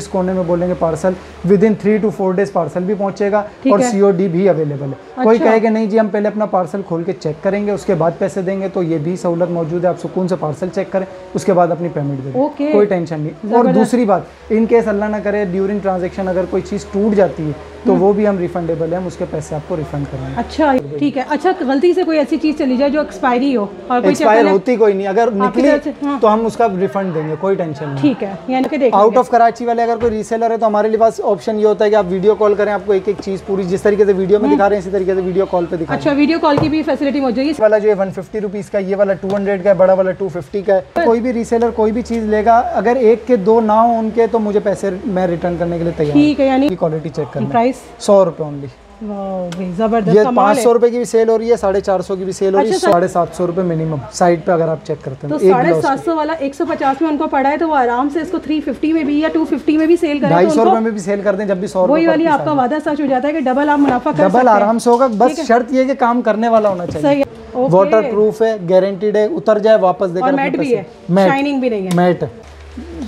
इस कोने में बोलेंगे parcel within three two four days parcel भी पहुंचेगा और सीओडी भी अवेलेबल है। अच्छा। कहे कि नहीं जी हम पहले अपना पार्सल खोल के चेक करेंगे उसके बाद पैसे देंगे तो ये भी सहूलत मौजूद है आप सुकून से पार्सल चेक करें उसके बाद अपनी पेमेंट दे कोई टेंशन नहीं। और दूसरी बात इन केस अल्लाह ना करे ड्यूरिंग ट्रांजेक्शन अगर कोई चीज़ टूट जाती है तो हम्म। वो भी हम रिफंडेबल है हम उसके पैसे आपको रिफंड करेंगे। अच्छा ठीक है। अच्छा गलती से कोई ऐसी चीज़ चली जाए जो एक्सपायरी हो और कोई एक्सपायर होती कोई नहीं। अगर निकली हाँ। तो हम उसका रिफंड देंगे कोई टेंशन नहीं। ठीक है यानी कि आउट ऑफ़ कराची वाले अगर कोई रीसेलर है तो हमारे लिए पास ऑप्शन ये होता है कि आप वीडियो कॉल करें आपको एक एक चीज़ पूरी जिस तरीके से वीडियो में दिखा रहे हैं इसी तरीके से वीडियो कॉल पे दिखा अच्छा वीडियो कॉल की भी फैसिलिटी मौजूद है। वाला जो है वन फिफ्टी रुपीज़ का ये वाला टू हंड्रेड का है बड़ा वाला टू फिफ्टी का है। कोई भी रीसेलर कोई भी चीज़ लेगा अगर एक के दो ना हो उनके तो मुझे पैसे मैं रिटर्न करने के लिए तैयार ठीक है यानी क्वालिटी चेक करना प्राइस सौ रुपये ओनली ये पाँच सौ रुपए की भी सेल हो रही है साढ़े चार सौ की भी सेल हो रही है अच्छा, साढ़े सात सौ रुपये मिनिमम साइड पे अगर आप चेक करते तो हैं एक साढ़े सात सौ वाला एक सौ पचास में उनको पड़ा है तो वो आराम से इसको थ्री फिफ्टी में भी या टू फिफ्टी में भी सेल करें ढाई तो सौ उनको रुपये में भी सेल कर दें जब भी सौ वही वाली आपका वादा सच हो जाता है कि डबल आप मुनाफा डबल आराम से होगा बस शर्त ये कि काम करने वाला होना चाहिए। वाटर प्रूफ है गारंटीड है उतर जाए वापस देकर मैट भी है मैट भी नहीं है। मैट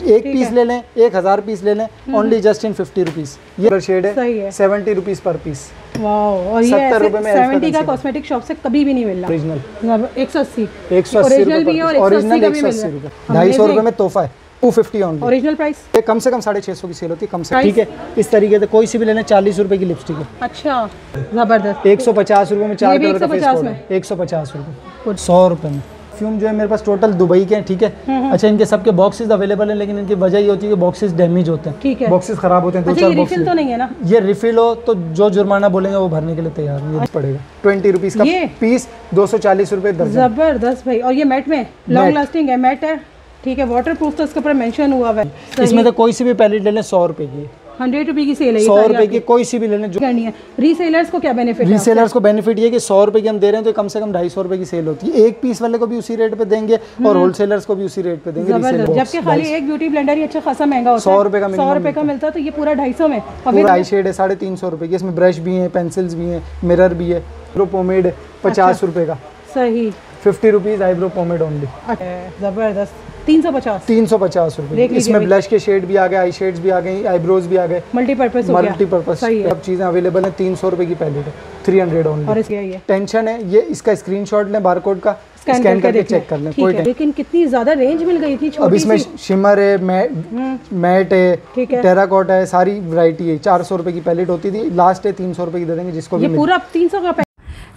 एक पीस ले लें एक हज़ार पीस ले लें only just in fifty rupees ये शेड है सेवेंटी रुपीज़ पर पीस और ये 70 रुपए में सेवेंटी का कॉस्मेटिक शॉप से कभी भी नहीं मिल ओरिजिनल एक सौ अस्सी। एक सौ अस्सी ओरिजिनल भी और रुपये 180 ओरिजिनल का एक सौ अस्सी रुपये ढाई सौ रुपये में तोहफा है। Two fifty only original price ये कम से कम साढ़े छः सौ की सेल होती है कम से ठीक है इस तरीके से कोई सी भी लेना चालीस रुपए की लिपस्टिक है। अच्छा ज़बरदस्त। एक सौ पचास रुपये में चार ये भी कलर का फेस 150 कोड एक सौ पचास रुपये सौ रुपये में। परफ्यूम जो है मेरे पास टोटल दुबई के हैं ठीक हम्म, है अच्छा इनके सबके बॉक्सेस अवेलेबल हैं लेकिन इनकी वजह ये होती है कि बॉक्सेस डैमेज होते हैं। ठीक है। बॉक्सेस खराब होते हैं दो अच्छा चार ये रिफिल तो नहीं है ना? ये रिफिल हो तो जो जुर्माना बोलेंगे वो भरने के लिए तैयार हैं, ये पड़ेगा। ट्वेंटी रुपीज़ का पीस दो सौ चालीस दर्जन। ज़बरदस्त भाई। और ये मैट में? लॉन्ग लास्टिंग है मैट है। ठीक है वाटर प्रूफ तो इसके ऊपर मेंशन हुआ है। इसमें तो कोई सी भी पैलेट ले लें सौ रुपये की हंड्रेड रुपी की सेल है सौ रुपये की कोई सी भी ले लें जो करनी है। रीसेलर्स को क्या बेनिफिट है रीसेलर्स को बेनिफिट ये कि सौ रुपये की हम दे रहे हैं तो कम से कम ढाई सौ रुपये की सेल होती है। एक पीस वाले को भी उसी रेट पे देंगे और होलसेलर्स को भी उसी रेट पे देंगे। जबकि खाली एक ब्यूटी ब्लेंडर ही अच्छा खासा महँगा होता है। सौ रुपये का सौ रुपए का मिलता है। तो ये पूरा ढाई सौ में। आई शेड है साढ़े तीन सौ रुपये की। इसमें ब्रश भी है पेंसिल्स भी हैं मिरर भी है। आईब्रो पोमेड पचास रुपये का। सही। Fifty rupees eyebrow pomade only अच्छा, ज़बरदस्त। तीन सौ पचास। तीन सौ पचास लीजिए इसमें। ब्लश के शेड भी आ गए आई शेड्स भी आ गए आईब्रोज भी आ गए। मल्टीपर्पज मल्टीपर्पज सब चीज़ें अवेलेबल हैं तीन सौ रुपये की पैलेट है। थ्री हंड्रेड ओनली और टेंशन है। ये इसका स्क्रीनशॉट लें बारकोड का स्कैन करके। चेक कर लें कोई लेकिन कितनी ज़्यादा रेंज मिल गई थी अब इसमें शिमर है मैट मैट है ठीक है। सारी वैरायटी है। चार सौ रुपये की पैलेट होती थी लास्ट है तीन सौ रुपये की दे देंगे जिसको ये पूरा तीन सौ का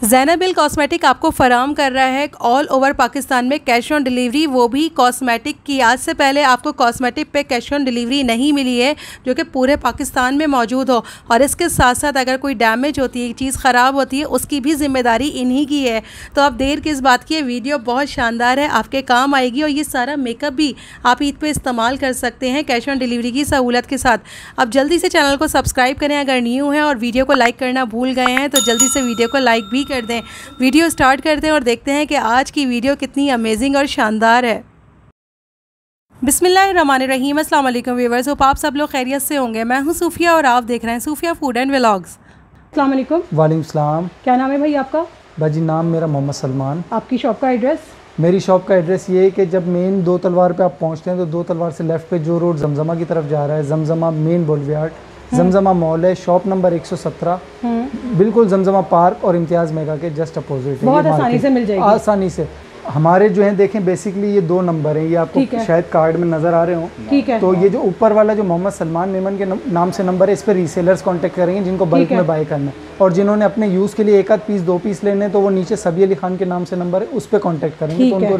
जैनाबिल कॉस्मेटिक आपको फराम कर रहा है ऑल ओवर पाकिस्तान में कैश ऑन डिलीवरी वो भी कॉस्मेटिक की। आज से पहले आपको कॉस्मेटिक पे कैश ऑन डिलीवरी नहीं मिली है, जो कि पूरे पाकिस्तान में मौजूद हो। और इसके साथ साथ अगर कोई डैमेज होती है, चीज़ ख़राब होती है, उसकी भी ज़िम्मेदारी इन्हीं की है। तो आप देर किस बात की है? वीडियो बहुत शानदार है, आपके काम आएगी और ये सारा मेकअप भी आप ईद पर इस्तेमाल कर सकते हैं कैश ऑन डिलीवरी की सहूलत के साथ। अब जल्दी से चैनल को सब्सक्राइब करें अगर न्यू है और वीडियो को लाइक करना भूल गए हैं तो जल्दी से वीडियो को लाइक भी कर दें। वीडियो स्टार्ट करते हैं और देखते हैं कि आज की वीडियो कितनी अमेजिंग और शानदार है। बिसमीम अस्सलाम वालेकुम व्यूवर्स होप आप सब लोग खैरियत से होंगे। मैं हूँ सूफिया और आप देख रहे हैं सूफिया फ़ूड एंड व्लॉग्स अलैक्म वालेकुम सलाम। क्या नाम है भाई आपका? भाजी नाम मेरा मोहम्मद सलमान। आपकी शॉप का एड्रेस मेरी शॉप का एड्रेस ये है कि जब मेन दो तलवार पे आप पहुँचते हैं तो दो तलवार से लेफ़्ट पे जो रोड जमजमा की तरफ़ जा रहा है Zamzama main boulevard Zamzama mall है शॉप नंबर 117 बिल्कुल जमजमा पार्क और इम्तियाज़ मेगा के जस्ट अपोजिट बहुत आसानी से मिल जाएगी। आसानी से। हमारे जो है देखें बेसिकली ये दो नंबर हैं। ये आपको है। शायद कार्ड में नज़र आ रहे हो। ठीक है। तो ये जो ऊपर वाला जो मोहम्मद सलमान मेमन के नाम से नंबर है इस पर रीसेलर्स कांटेक्ट करेंगे जिनको बल्क में बाय करना है। और जिन्होंने अपने यूज़ के लिए एक आध पीस दो पीस लेने तो वो नीचे सभी अली खान के नाम से नंबर है उस पर कॉन्टैक्ट करेंगे तो उनको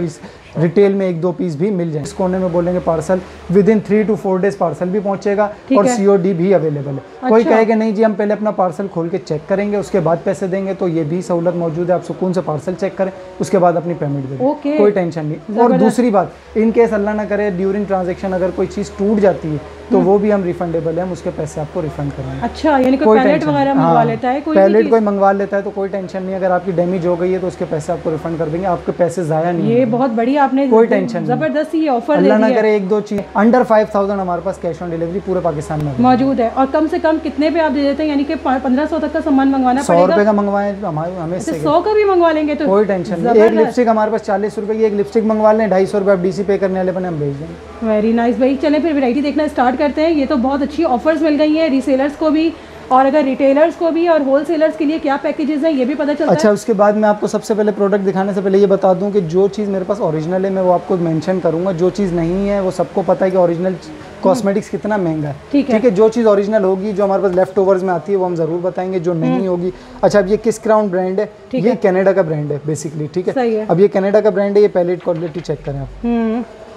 रिटेल में एक दो पीस भी मिल जाए इस कोने में बोलेंगे parcel with in three two four days parcel भी पहुंचेगा और। सीओडी भी अवेलेबल है। कोई अच्छा। कहे कि नहीं जी हम पहले अपना पार्सल खोल के चेक करेंगे उसके बाद पैसे देंगे तो ये भी सहूलत मौजूद है। आप सुकून से पार्सल चेक करें उसके बाद अपनी पेमेंट ओके। कोई टेंशन नहीं। और दूसरी बात इन केस अल्लाह ना करे ड्यूरिंग ट्रांजेक्शन अगर कोई चीज़ टूट जाती है तो वो भी हम रिफंडेबल है हम उसके पैसे आपको रिफंड करेंगे। अच्छा यानी कोई पैलेट वगैरह मंगवा हाँ, लेता है कोई पैलेट कोई मंगवा लेता है तो कोई टेंशन नहीं अगर आपकी डैमेज हो गई है तो उसके पैसे आपको रिफंड कर देंगे आपके पैसे ज़ाया नहीं ये बहुत बढ़िया आपने कोई टेंशन। ज़बरदस्त ये ऑफ़र अल्लाह ना करे एक दो चीज़ अंडर फाइव थाउज़ेंड हमारे पास कैश ऑन डिलीवरी पूरे पाकिस्तान में मौजूद है। और कम से कम कितने पे आप दे देते हैं? यानी कि पंद्रह सौ तक का सामान मंगवाना सौ रुपए का मंगवाएँ हमें अच्छा, सौ का भी मंगवा लेंगे तो कोई टेंशन नहीं। एक लिपस्टिक हमारे पास चालीस रुपए की एक लिपस्टिक मंगवा लें ढाई सौ रुपये आप डीसी पे करने वाले बने हम भेज दें वेरी नाइस भाई चले फिर वैरायटी देखना स्टार्ट करते हैं। ये तो बहुत अच्छी ऑफर्स मिल गई हैं रीसेलर्स को भी और अगर रिटेलर्स को भी और होलसेलर्स के लिए क्या पैकेजेस हैं ये भी पता चलता अच्छा उसके बाद मैं आपको सबसे पहले प्रोडक्ट दिखाने से पहले ये बता दूँ कि जो चीज़ मेरे पास ओरिजिनल है मैं वो आपको मेंशन करूँगा। जो चीज़ नहीं है वो सबको पता है कि ओरिजिनल कॉस्मेटिक्स कितना महँगा है। ठीक है। ठीक है जो चीज़ ओरिजिनल होगी जो हमारे पास लेफ़्ट ओवर्स में आती है वो हम ज़रूर बताएँगे जो हम्म। नहीं होगी। अच्छा अब ये किस क्राउन ब्रांड है? ये कनाडा का ब्रांड है बेसिकली ठीक है। है। अब ये कनाडा का ब्रांड है ये पहले क्वालिटी चेक करें आप।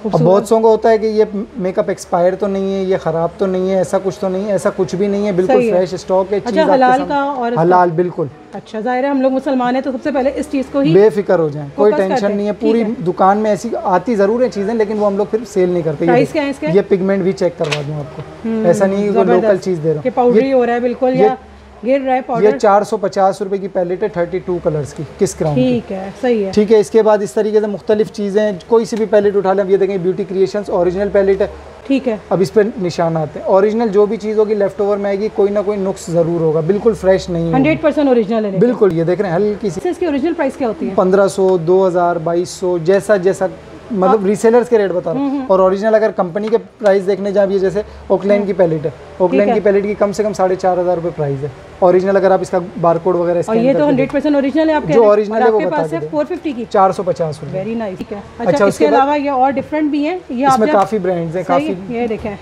अब बहुत सौ को होता है कि ये मेकअप एक्सपायर तो नहीं है ये खराब तो नहीं है ऐसा कुछ तो नहीं है ऐसा कुछ भी नहीं है बिल्कुल है। फ्रेश स्टॉक है अच्छा, हलाल का और हलाल बिल्कुल। अच्छा ज़ाहिर है हम लोग मुसलमान हैं तो सबसे पहले इस चीज़ को ही बेफिक्र हो जाएँ कोई टेंशन नहीं है पूरी है। दुकान में ऐसी आती ज़रूर है चीज़ें लेकिन वो हम लोग फिर सेल नहीं करते। ये है पिगमेंट भी चेक करवा दूँ आपको। ऐसा नहीं है। लोकल चीज़ दे रहा हूँ। पाउडरी हो रहा है बिल्कुल या गिर रहा है पाउडर ये चार सौ पचास रुपये की पैलेट है थर्टी टू कलर्स की। किस क्राउन ठीक है सही है। ठीक है इसके बाद इस तरीके से मुख्तलिफ़ चीज़ें कोई सी भी पैलेट उठा लें। अब ये देखें ब्यूटी क्रिएशन ओरिजिनल पैलेट है। ठीक है। अब इस पर निशान आते हैं। ओरिजिनल जो भी चीज़ होगी लेफ़्ट ओवर में आएगी कोई ना कोई नुक्स ज़रूर होगा। बिल्कुल फ्रेश नहीं हंड्रेड परसेंट ओरिजिनल है बिल्कुल ये देख रहे हैं हल्की सी। इसकी ओरिजिनल प्राइस क्या होती है? पंद्रह सौ दो हज़ार बाईस सौ जैसा जैसा मतलब रीसेलर्स के रेट बता रहा हूँ। और ओरिजिनल अगर कंपनी के प्राइस देखने जाए ये जैसे ओकलैंड की पैलेट है। ओकलैंड की पैलेट की कम से कम साढ़े चार हज़ार रुपये प्राइस है। ओरिजिनल अगर आप इसका बार कोड वगैरह और ये तो हंड्रेड परसेंट ओरिजिनल है आपके जो ओरिजिनल है वो बता। फोर फिफ्टी की? चार सौ पचास वेरी नाइस ठीक है। अच्छा, अच्छा इसके अलावा ये और डिफरेंट भी हैं? ये इसमें काफ़ी ब्रांड्स हैं काफ़ी ये देखें।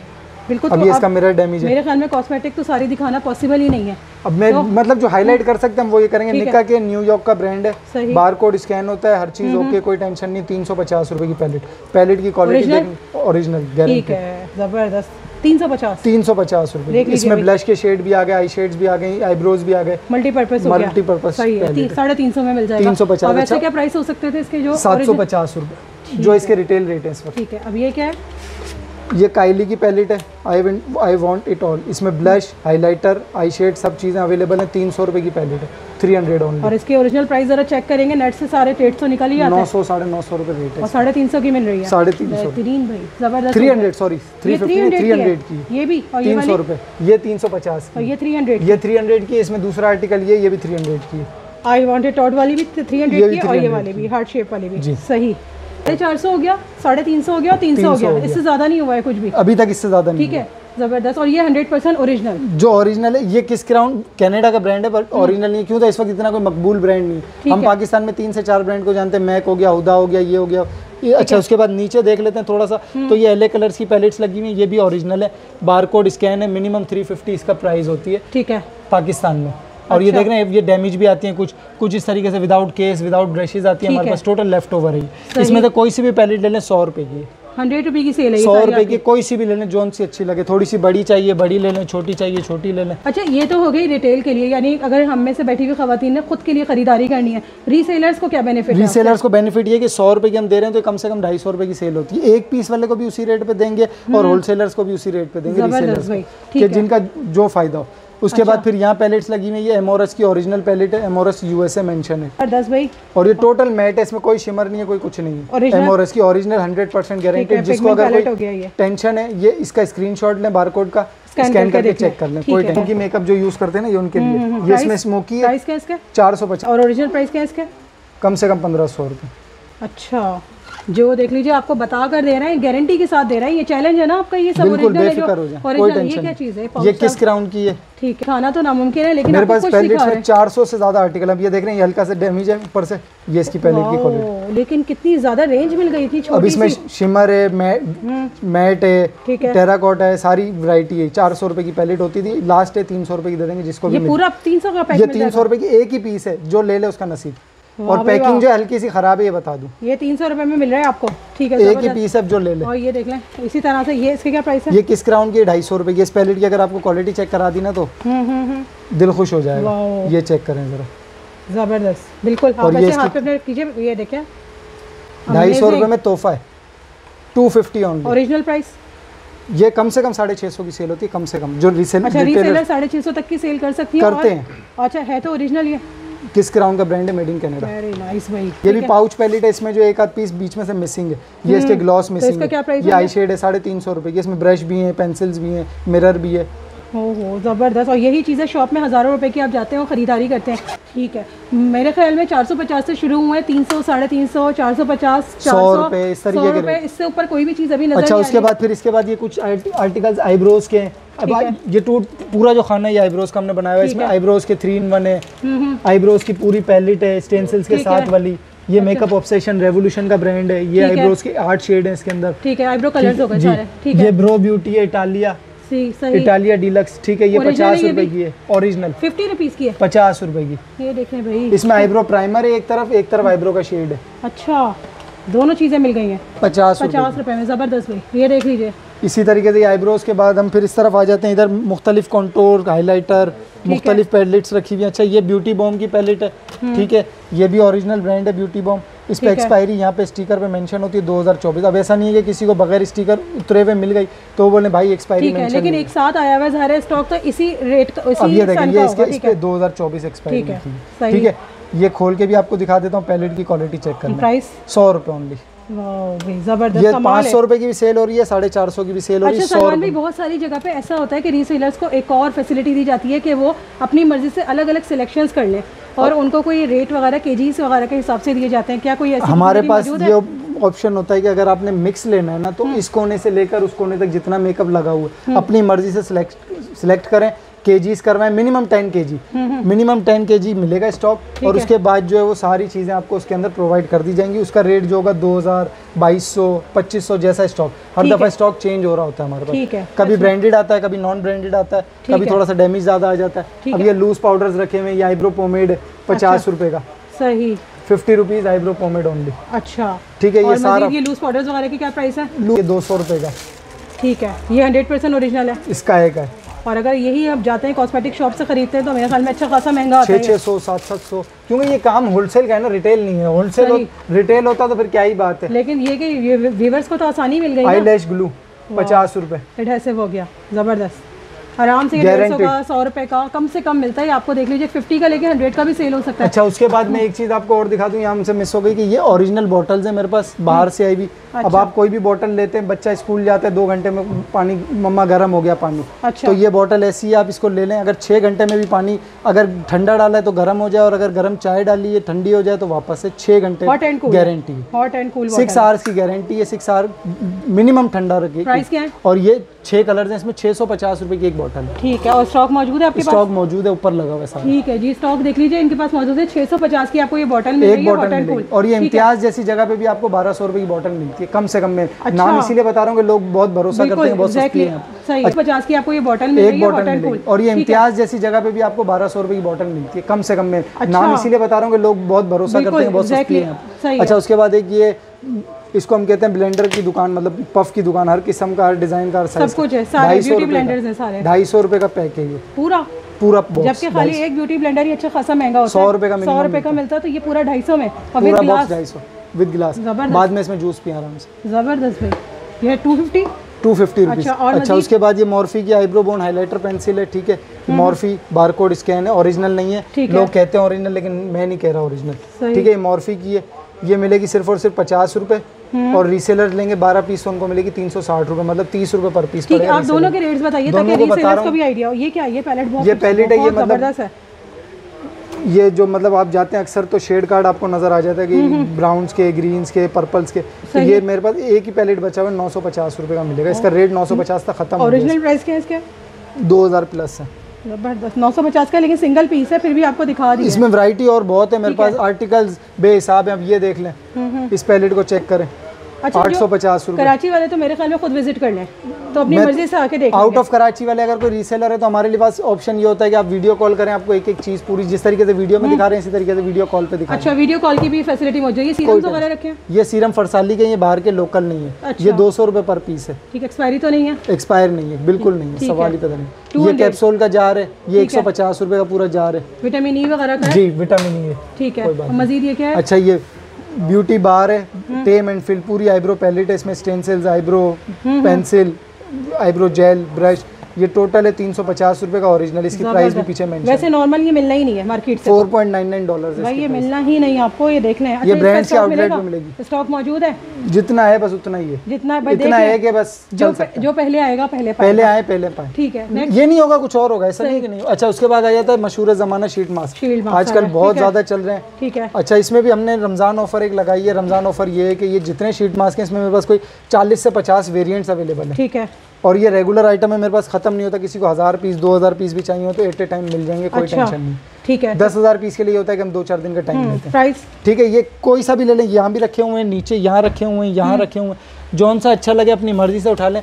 बिल्कुल अब तो ये इसका मिरर डैमेज है। मेरे ख्याल में कॉस्मेटिक तो सारी दिखाना पॉसिबल ही नहीं है। अब मैं तो, मतलब जो हाईलाइट कर सकते हैं हम वो ये करेंगे। निका के न्यूयॉर्क का ब्रांड है। सही। बार कोड स्कैन होता है हर चीज़ ओके कोई टेंशन नहीं तीन सौ पचास रुपये की पैलेट पैलेट की क्वालिटी ओरिजिनल ठीक गारंटी है ज़बरदस्त। तीन सौ पचास। तीन सौ पचास रूपए। इसमें ब्लश के शेड भी आ गए आई शेड्स भी आ गई आईब्रोज भी आ गए। मल्टीपर्पज Multipurpose सही है। साढ़े तीन सौ में मिल जाएगा। 350 और वैसे अच्छा। क्या प्राइस हो सकते थे इसके जो सात सौ पचास रूपए जो इसके रिटेल रेट है इस वक्त। ठीक है अब ये क्या है? ये काइली की पैलेट है। I I want it all इसमें ब्लश हाइलाइटर आई शेड सब चीज़ें अवेलेबल हैं। तीन सौ रुपये की पैलेट है। थ्री हंड्रेड और ओनली इसके ओरिजिनल प्राइस जरा चेक करेंगे। नेट से सारे डेढ़ सौ निकल ही। नौ सौ साढ़े नौ सौ रुपये रेट है। और साढ़े तीन सौ की मिल रही है। साढ़े तीन सौ। ज़बरदस्त three hundred sorry three fifty three hundred की ये भी तीन सौ रुपये ये तीन सौ पचास और ये थ्री हंड्रेड ये थ्री हंड्रेड की इसमें दूसरा आर्टिकल ये ये भी थ्री हंड्रेड की आई वॉन्ट इट टॉट वाली भी थ्री हंड्रेड की और ये 300 वाली भी हार्ट शेप वाली भी। सही। साढ़े चार सौ हो गया साढ़े तीन सौ हो गया तीन सौ हो गया। इससे ज़्यादा नहीं हुआ है कुछ भी। अभी तक इससे ज़्यादा नहीं ठीक है ज़बरदस्त। और ये हंड्रेड परसेंट ओरिजिनल जो ओरिजिनल है ये किस क्राउन कनाडा का ब्रांड है बट ओरिजिनल नहीं है। क्यों तो इस वक्त इतना कोई मकबूल ब्रांड नहीं हम पाकिस्तान में तीन से चार ब्रांड को जानते हैं। मैक हो गया हुदा हो गया ये हो गया। ये अच्छा उसके बाद नीचे देख लेते हैं थोड़ा सा। तो ये एल कलर्स की पैलेट्स लगी हुई हैं। ये भी ओरिजिनल है। बार स्कैन है। मिनिमम थ्री इसका प्राइस होती है। ठीक है। पाकिस्तान में। और ये अच्छा। देख रहे हैं ये डैमेज भी आती है कुछ कुछ इस तरीके से विदाउट केस विदाउट ब्रशेज आती है हमारे पास टोटल लेफ़्ट ओवर है इसमें तो कोई सी भी पैलेट ले लें सौ रुपए की। हंड्रेड रुपये की सेल है सौ रुपए की कोई सी भी ले लें जोन सी अच्छी लगे। थोड़ी सी बड़ी चाहिए बड़ी ले लें छोटी चाहिए छोटी ले लें। अच्छा ये तो हो गई रिटेल के लिए यानी अगर हम में से बैठी हुई खातन ने खुद के लिए खरीदारी करनी है रीसेलर्स को क्या बेनिफिट रीसेलर्स को बेनिफिट ये है कि सौ रुपए की हम दे रहे हैं तो कम से कम ढाई सौ रुपए की सेल होती है। एक पीस वाले को भी उसी रेट पे देंगे और होलसेलर्स को भी उसी रेट पे देंगे हम्म। जिनका जो फ़ायदा हो। उसके अच्छा। बाद फिर यहाँ पैलेट्स लगी हुई है ये एमोरस की ओरिजिनल पैलेट है एमोरस यूएसए मेंशन है। और दस भाई और ये टोटल मैट है इसमें कोई शिमर नहीं है कोई कुछ नहीं है। एमोरस की ओरिजिनल हंड्रेड परसेंट है गारंटेड जिसको अगर कोई टेंशन है ये इसका स्क्रीनशॉट लें बारकोड का स्कैन करके चेक कर लें। कोई। हम्म, टेंशन की मेकअप जो यूज़ करते हैं ना ये उनके लिए। ये इसमें स्मोकी है। चार सौ पचास। और ओरिजिनल प्राइस क्या है इसका? कम से कम पंद्रह सौ रुपये अच्छा। जो देख लीजिए आपको बता कर दे रहे हैं गारंटी के साथ दे रहे हैं। ये चैलेंज है ना आपका ये सब ओरिजिनल है जो हो ओरिजिनल ये क्या चीज़ है ये किस? क्राउन की है? ठीक है खाना तो नामुमकिन है लेकिन मेरे पास रहे में 400 से ज़्यादा आर्टिकल अब ये देख रहे हैं ये हल्का सा डैमेज है ऊपर से। ये इसकी पैलेट की क्वालिटी लेकिन कितनी ज़्यादा रेंज मिल गई थी अब इसमें हम्म। शिमर है मैट मैट है है। टेराकोटा है सारी वैरायटी है। चार सौ रुपए की पैलेट होती थी लास्ट है तीन सौ रुपए की दे देंगे जिसको ये पूरा तीन सौ का ये तीन सौ रुपए की एक ही पीस है जो ले ले उसका नसीब। और पैकिंग जो हल्की सी खराब है ये बता दूँ। ये तीन सौ रुपए में मिल रहा है आपको? ठीक है एक ही पीस है जो ले ले। और ये देख लें इसी तरह से ये इसके क्या प्राइस है? ये किस क्राउन की ढाई सौ रुपए की। इस पैलेट की अगर आपको क्वालिटी चेक करा दी ना तो हम्म हम्म हम्म। दिल खुश हो जाएगा। ये चेक करें जरा। ज़बरदस्त। बिल्कुल और ये हाथ पे कीजिए। ये देखें। ढाई सौ रुपये में तोहफा है। Two fifty only original price ये कम से कम साढ़े छः सौ की सेल होती है कम से कम। जो रीसेल अच्छा रीसेलर साढ़े छः सौ तक की सेल कर सकती है करते और- हैं। अच्छा है तो ओरिजिनल ये। किस क्राउन का ब्रांड है? मेड इन कनाडा नाइस भाई। ये भी पाउच पैलेट है इसमें जो एक आध पीस बीच में से मिसिंग है। ये इसके ग्लॉस मिसिंग है। ये आई शेड है साढ़े तीन सौ रुपये की। इसमें ब्रश भी है पेंसिल्स भी है मिरर भी है। हो हो ज़बरदस्त। और यही चीज़ें शॉप में हज़ारों रुपए की आप जाते हो ख़रीदारी करते हैं। ठीक है। मेरे ख्याल में 450 से शुरू हुए हैं 300 साढ़े तीन सौ चार सौ पचास सौ तरीके के रुपए इससे ऊपर कोई भी चीज़ अभी नज़र अच्छा उसके बाद फिर इसके बाद ये कुछ आर्टिकल्स आईब्रोज के हैं। अब ये टू पूरा जो खाना है ये आईब्रोज का हमने बनाया है इसमें आईब्रोज के थ्री इन वन है। हम्म, हम्म, आईब्रोज की पूरी पैलेट है स्टेंसिल्स के साथ वाली। ये मेकअप ऑब्सेशन रेवोल्यूशन का ब्रांड है। ये आईब्रोज के आठ शेड है इसके अंदर। ठीक है आईब्रो कलर्स हो गए सारे। ठीक है। ये ब्रो ब्यूटी है इटालिया सही। इटालिया डिलक्स ठीक है ये पचास रुपए की है ओरिजिनल फिफ्टी रुपीज़ की है। पचास रुपए की। ये देखें भाई। इसमें आईब्रो प्राइमर है एक तरफ़ एक तरफ़ आईब्रो का शेड है। अच्छा दोनों चीज़ें मिल गई हैं। पचास पचास रुपए में ज़बरदस्त भाई। ये देख लीजिए। इसी तरीके से आईब्रोज के बाद हम फिर इस तरफ़ आ जाते हैं इधर मुख्तलिफ़ कॉन्टोर हाईलाइटर मुख्तलिफ़ पैलेट्स रखी हुई हैं। अच्छा ये ब्यूटी बॉम की पैलेट है ठीक है ये भी ओरिजिनल ब्रांड है ब्यूटी बॉम इस पर एक्सपायरी यहाँ पे स्टिकर पे मेंशन होती है 2024 अब ऐसा नहीं है कि किसी को बगैर स्टिकर उतरे हुए मिल गई तो बोले भाई एक्सपायरी मेंशन लेकिन एक साथ आया हुआ है स्टॉक तो इसी रेट का अब इसी ये देखें ये इसके इस पे 2024 एक्सपायरी ठीक है, ये खोल के भी आपको दिखा देता हूँ पैलेट की क्वालिटी चेक करना प्राइस सौ रुपये ओनली ये पाँच सौ रुपये की भी सेल हो रही है साढ़े चार सौ की भी सेल हो रही अच्छा है सौ सलमान भाई बहुत सारी जगह पे ऐसा होता है कि रीसेलर्स को एक और फैसिलिटी दी जाती है कि वो अपनी मर्ज़ी से अलग अलग सिलेक्शन कर लें और उनको कोई रेट वगैरह केजीस वगैरह के हिसाब से दिए जाते हैं। क्या कोई ऐसी हमारे पास? ये ऑप्शन होता है कि अगर आपने मिक्स लेना है ना तो इस कोने से लेकर उस कोने तक जितना मेकअप लगा हुआ है अपनी मर्ज़ी से सिलेक्ट सिलेक्ट करें। केजीज करवाएँ minimum ten K G minimum ten K जी मिलेगा स्टॉक और उसके बाद जो है वो सारी चीज़ें आपको उसके अंदर प्रोवाइड कर दी जाएँगी। उसका रेट जो होगा दो हज़ार बाईस सौ पच्चीस सौ जैसा स्टॉक हर दफ़ा स्टॉक चेंज हो रहा होता है हमारे पास। कभी ब्रांडेड आता है कभी नॉन ब्रांडेड आता है कभी थोड़ा सा डैमेज ज़्यादा आ जाता है। अब ये लूज पाउडर्स रखे हुए ये आईब्रो पोमेड पचास रुपये का। सही। Fifty rupees eyebrow pomade only अच्छा। ठीक है ये सारा ये लूज पाउडर्स वगैरह की क्या प्राइस है? ये दो सौ रुपये का। ठीक है। ये हंड्रेड परसेंट ओरिजिनल है। इसका एक है। और अगर यही आप जाते हैं कॉस्मेटिक शॉप से खरीदते हैं तो मेरे ख्याल में अच्छा खासा महँगा होता है छः सौ सात सात सौ। क्योंकि ये काम होलसेल का है ना रिटेल नहीं है। होलसेल हो, रिटेल होता तो फिर क्या ही बात है। लेकिन ये कि व्यूवर्स को तो आसानी मिल गई आई ग्लू पचास रुपये हो गया। ज़बरदस्त। आराम से डेढ़ सौ का सौ रुपए का कम से कम मिलता है आपको देख लीजिए फिफ्टी का लेके हंड्रेड का भी सेल हो सकता है। अच्छा उसके बाद मैं एक चीज़ आपको और दिखा दूँ यहाँ हमसे मिस हो गई कि ये ओरिजिनल बॉटल्स है मेरे पास बाहर से आई भी अच्छा। अब। आप कोई भी बॉटल लेते हैं बच्चा स्कूल जाता है दो घंटे में पानी मम्मा गर्म हो गया पानी। अच्छा। तो ये बॉटल ऐसी है आप इसको ले लें अगर छः घंटे में भी पानी अगर ठंडा डाला है तो गर्म हो जाए और अगर गर्म चाय डाली है ठंडी हो जाए तो वापस से छः घंटे गारंटी है hot and cool six hours की गारंटी है सिक्स आवर मिनिमम ठंडा रखिए और ये छः कलर है इसमें छः सौ पचास रुपये की एक बॉटल ठीक है और स्टॉक मौजूद है आपके पास? स्टॉक मौजूद है ऊपर लगा हुआ है सारा। ठीक है जी स्टॉक देख लीजिए इनके पास मौजूद है 650 की आपको ये बॉटल मिल एक बॉटल और ये इम्तियाज़ जैसी जगह पे भी आपको बारह सौ रुपए की बॉटल मिलती है कम से कम में। नाम इसीलिए बता रहा हूँ कि लोग बहुत भरोसा करते हैं बहुत सस्ती है सही पचास की आपको ये बॉटल एक बॉटल और ये इम्तियाज़ जैसी जगह पे भी आपको बारह सौ रुपए की बॉटल मिलती है कम से कम में। अच्छा। नाम इसीलिए बता रहा हूँ कि लोग बहुत भरोसा करते हैं बहुत सस्ती है है। अच्छा उसके बाद एक ये इसको हम कहते हैं ब्लेंडर की दुकान मतलब पफ की दुकान हर किस्म का हर डिज़ाइन का हर सब कुछ है ढाई सौ रुपए का पैक है ये पूरा? पूरा जबकि खाली एक ब्यूटी ब्लेंडर ही अच्छा खासा महँगा होता है। सौ रुपए का सौ रुपए का मिलता है। तो ये पूरा ढाई सौ में पूरा बॉक्स ढाई सौ विद गिलास बाद में इसमें जूस पिया आराम से। ज़बरदस्त भाई। ये two fifty two fifty rupees अच्छा, और अच्छा उसके बाद ये मॉर्फी की आईब्रो बोन हाइलाइटर पेंसिल है ठीक है? मॉर्फी बारकोड स्कैन है ओरिजिनल नहीं है। है। लोग कहते हैं ओरिजिनल लेकिन मैं नहीं कह रहा ओरिजिनल ठीक है ये मॉर्फी की है। ये मिलेगी सिर्फ़ और सिर्फ़ पचास रुपये और रीसेलर लेंगे बारह पीस तो उनको मिलेगी तीन सौ साठ रुपये मतलब तीस रुपये पर पीस ठीक है आप दोनों के रेट्स बताइए ताकि दोनों को बता रीसेलर्स को भी आइडिया हो। ये क्या ये पैलेट बहुत ये palette है, ये मतलब- है। ये जो मतलब आप जाते हैं अक्सर तो शेड कार्ड आपको नज़र आ जाता है कि ब्राउन्स के ग्रीन्स के पर्पल्स के। तो ये मेरे पास एक ही पैलेट बचा हुआ है नौ सौ पचास रुपये का मिलेगा। इसका रेट नौ सौ पचास तक खत्म ओरिजिनल प्राइस क्या है इसके? दो हज़ार प्लस है। ज़बरदस्त। नौ सौ पचास का लेकिन सिंगल पीस है फिर भी आपको दिखा दी इसमें वैरायटी और बहुत है मेरे पास। आर्टिकल्स बेहिसाब है अब ये देख लें। इस पैलेट को चेक करें। आठ सौ पचास कराची वाले तो मेरे ख्याल में खुद विज़िट कर लें तो अपनी मर्ज़ी से आके देख आउट ऑफ़ कराची वाले अगर कोई रीसेलर है तो हमारे लिए पास ऑप्शन ये होता है कि आप वीडियो कॉल करें आपको एक एक चीज़ पूरी जिस तरीके से वीडियो में दिखा रहे हैं इसी तरीके से वीडियो कॉल पे दिखा अच्छा वीडियो कॉल की भी फैसिलिटी मौजूद है। ये वगैरह रखे ये सीरम फरसाली के ये बाहर के लोकल नहीं है। अच्छा। ये दो सौ पर पीस है। ठीक एक्सपायरी तो नहीं है? एक्सपायर नहीं है बिल्कुल नहीं है। सवाल ही पैदा नहीं। ये कैप्सूल का जार है ये एक सौ पचास रुपये का पूरा जार है। विटामिन ई वगैरह जी विटामिन ई है। ठीक है। मजीद ये क्या है? अच्छा ये ब्यूटी बार है टेम एंड फिल पूरी आईब्रो पैलेट है इसमें stencils eyebrow pencil eyebrow gel brush ये टोटल है तीन सौ पचास रुपये का ओरिजिनल इसकी प्राइस भी पीछे मेंशन वैसे नॉर्मल ये मिलना ही नहीं है मार्केट से four point nine nine dollar भाई ये मिलना ही नहीं आपको ये देख लें अच्छा, ये इसका brands के stock outlet मिलेगा? स्टॉक मौजूद है? जितना है बस उतना ही है। जितना इतना है कि बस जो है। पहले आएगा पहले पहले आए पहले पाए। ठीक है ये नहीं होगा कुछ और होगा ऐसा नहीं कि नहीं। अच्छा उसके बाद आ जाता है मशहूर जमाना शीट मास्क आजकल बहुत ज़्यादा चल रहे हैं। ठीक है। अच्छा इसमें भी हमने रमज़ान ऑफ़र एक लगाई है। रमज़ान ऑफ़र ये है कि ये जितने शीट मास्क हैं इसमें मेरे पास कोई 40 से 50 वेरिएंट्स अवेलेबल है। ठीक है। और ये रेगुलर आइटम है मेरे पास ख़त्म नहीं होता किसी को हज़ार पीस दो हज़ार पीस भी चाहिए हो तो एट ए टाइम मिल जाएँगे कोई अच्छा टेंशन नहीं। ठीक है। दस हज़ार पीस के लिए होता है कि हम दो चार दिन का टाइम लेते हैं। प्राइस ठीक है ये कोई सा भी ले लें यहाँ भी रखे हुए हैं नीचे यहाँ रखे हुए हैं यहाँ रखे हुए हैं। जौन सा अच्छा लगे अपनी मर्ज़ी से उठा लें।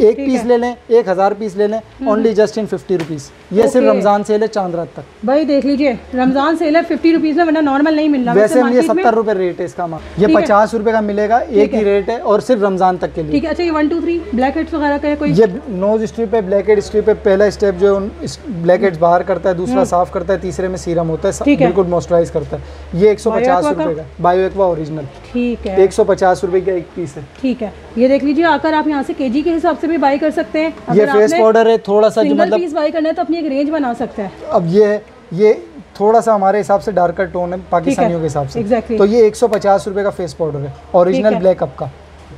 एक पीस ले लें एक हज़ार पीस ले लें only just in fifty rupees ये सिर्फ़ रमज़ान सेल है चाँद रात तक। भाई देख लीजिए रमज़ान सेल है फिफ्टी रुपीज़ में वरना नॉर्मल नहीं मिल रहा वैसे ये सत्तर रुपए रेट है इसका ये पचास रुपए का मिलेगा एक ही रेट है और सिर्फ़ रमज़ान तक के लिए। ठीक है अच्छा ये one two three black heads वगैरह का कोई ये नोज़ स्ट्रिप है ब्लैक हेड स्ट्रिप है पहला स्टेप जो है ब्लैक हेड्स बाहर करता है दूसरा साफ़ करता है तीसरे में सीरम होता है। बिल्कुल मॉइस्चराइज करता है। ये एक सौ पचास का? रुपए का बायो एक्वा ओरिजिनल ठीक है। एक सौ पचास रुपए का एक पीस है। ठीक है। ये देख लीजिए आकर आप यहाँ से केजी के हिसाब से भी बाई कर सकते हैं। ये फेस पाउडर है थोड़ा सा जो मतलब पीस बाई करना है तो अपनी एक रेंज बना सकते हैं। अब ये है ये थोड़ा सा हमारे हिसाब से डार्कर टोन है पाकिस्तानियों के हिसाब से। एग्जैक्टली तो ये एक सौ पचास रुपए का फेस पाउडर है ओरिजिनल ब्लैक अप का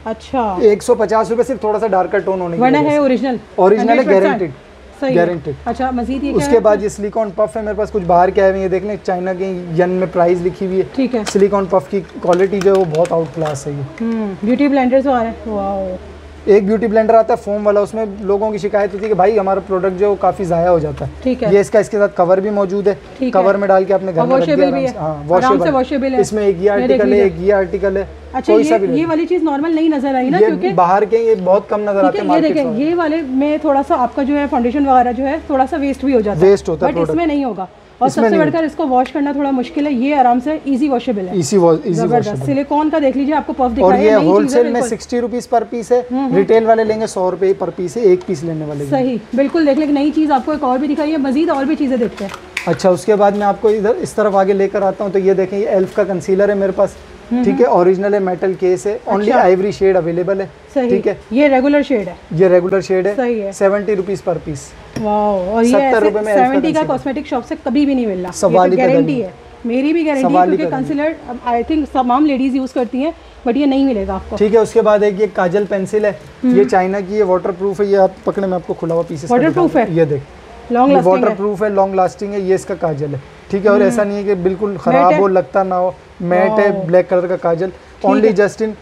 अच्छा। एक सौ पचास रुपए सिर्फ़ थोड़ा सा डार्कर टोन होने वरना है ओरिजिनल ओरिजिनल है गारंटेड। Guaranteed। अच्छा मजीद ये उसके बाद ये सिलिकॉन पफ है मेरे पास कुछ बाहर के आए हुए हैं ये देख लें चाइना के यन में प्राइस लिखी हुई है। ठीक है। सिलिकॉन पफ की क्वालिटी जो है वो बहुत आउट क्लास है ये। ब्यूटी ब्लेंडर्स आ रहे हैं वाओ एक ब्यूटी ब्लेंडर आता है फोम वाला उसमें लोगों की शिकायत होती है कि भाई हमारा प्रोडक्ट जो काफ़ी ज़ाया हो जाता है। ठीक है। ये इसका इसके साथ कवर भी मौजूद है। कवर में डाल के आपने घर में रख दिया है। इसमें एक ये आर्टिकल है एक ये आर्टिकल है अच्छा ये ये वाली चीज़ नॉर्मल नहीं नज़र आई ना क्योंकि बाहर के ये बहुत कम नज़र आते हैं ये देखें ये वाले में थोड़ा सा आपका जो है फाउंडेशन वगैरह जो है थोड़ा सा वेस्ट भी हो जाता है। Waste होता है बट इसमें नहीं होगा। और सबसे बढ़कर इसको वॉश करना थोड़ा मुश्किल है। ये आराम से इजी वॉशेबल है। इजी ज़बरदस्त। सिलिकॉन का देख लीजिए आपको पफ और ये होलसेल में बिल्कुल। सिक्सटी रुपीज़ पर पीस है। रिटेल वाले लेंगे सौ रुपए पर पीस है एक पीस लेने वाले सही बिल्कुल देख लें नई चीज़ आपको एक और भी दिखाई है मजीद और भी चीज़ें देखते हैं। अच्छा उसके बाद मैं आपको इधर इस तरफ़ आगे लेकर आता हूँ तो ये देखें ये एल्फ का कंसीलर है मेरे पास। ठीक है ओरिजिनल है मेटल केस है ओनली। आइवरी शेड अवेलेबल है। ठीक है। ये रेगुलर शेड है। ये रेगुलर शेड सही है। सेवेंटी रुपीज़ पर पीस और ये 70 रुपए में का सेवेंटी का कॉस्मेटिक शॉप से कभी भी नहीं मिलना। सवाल गारंटी है। मेरी भी गारंटी है क्योंकि आई थिंक तमाम लेडीज़ यूज़ करती हैं बट ये नहीं मिलेगा आपको। ठीक है उसके बाद एक ये काजल पेंसिल है। ये चाइना की है वाटर प्रूफ है ये आप पकड़े में आपको खुला हुआ पीसेस Waterproof है? ये देख। लॉन्ग लास्टिंग वाटर है। प्रूफ है लॉन्ग लास्टिंग है ये इसका काजल है। ठीक है और ऐसा नहीं है कि बिल्कुल खराब हम्म। हो लगता ना हो। मैट है ब्लैक कलर का kajal. Only just in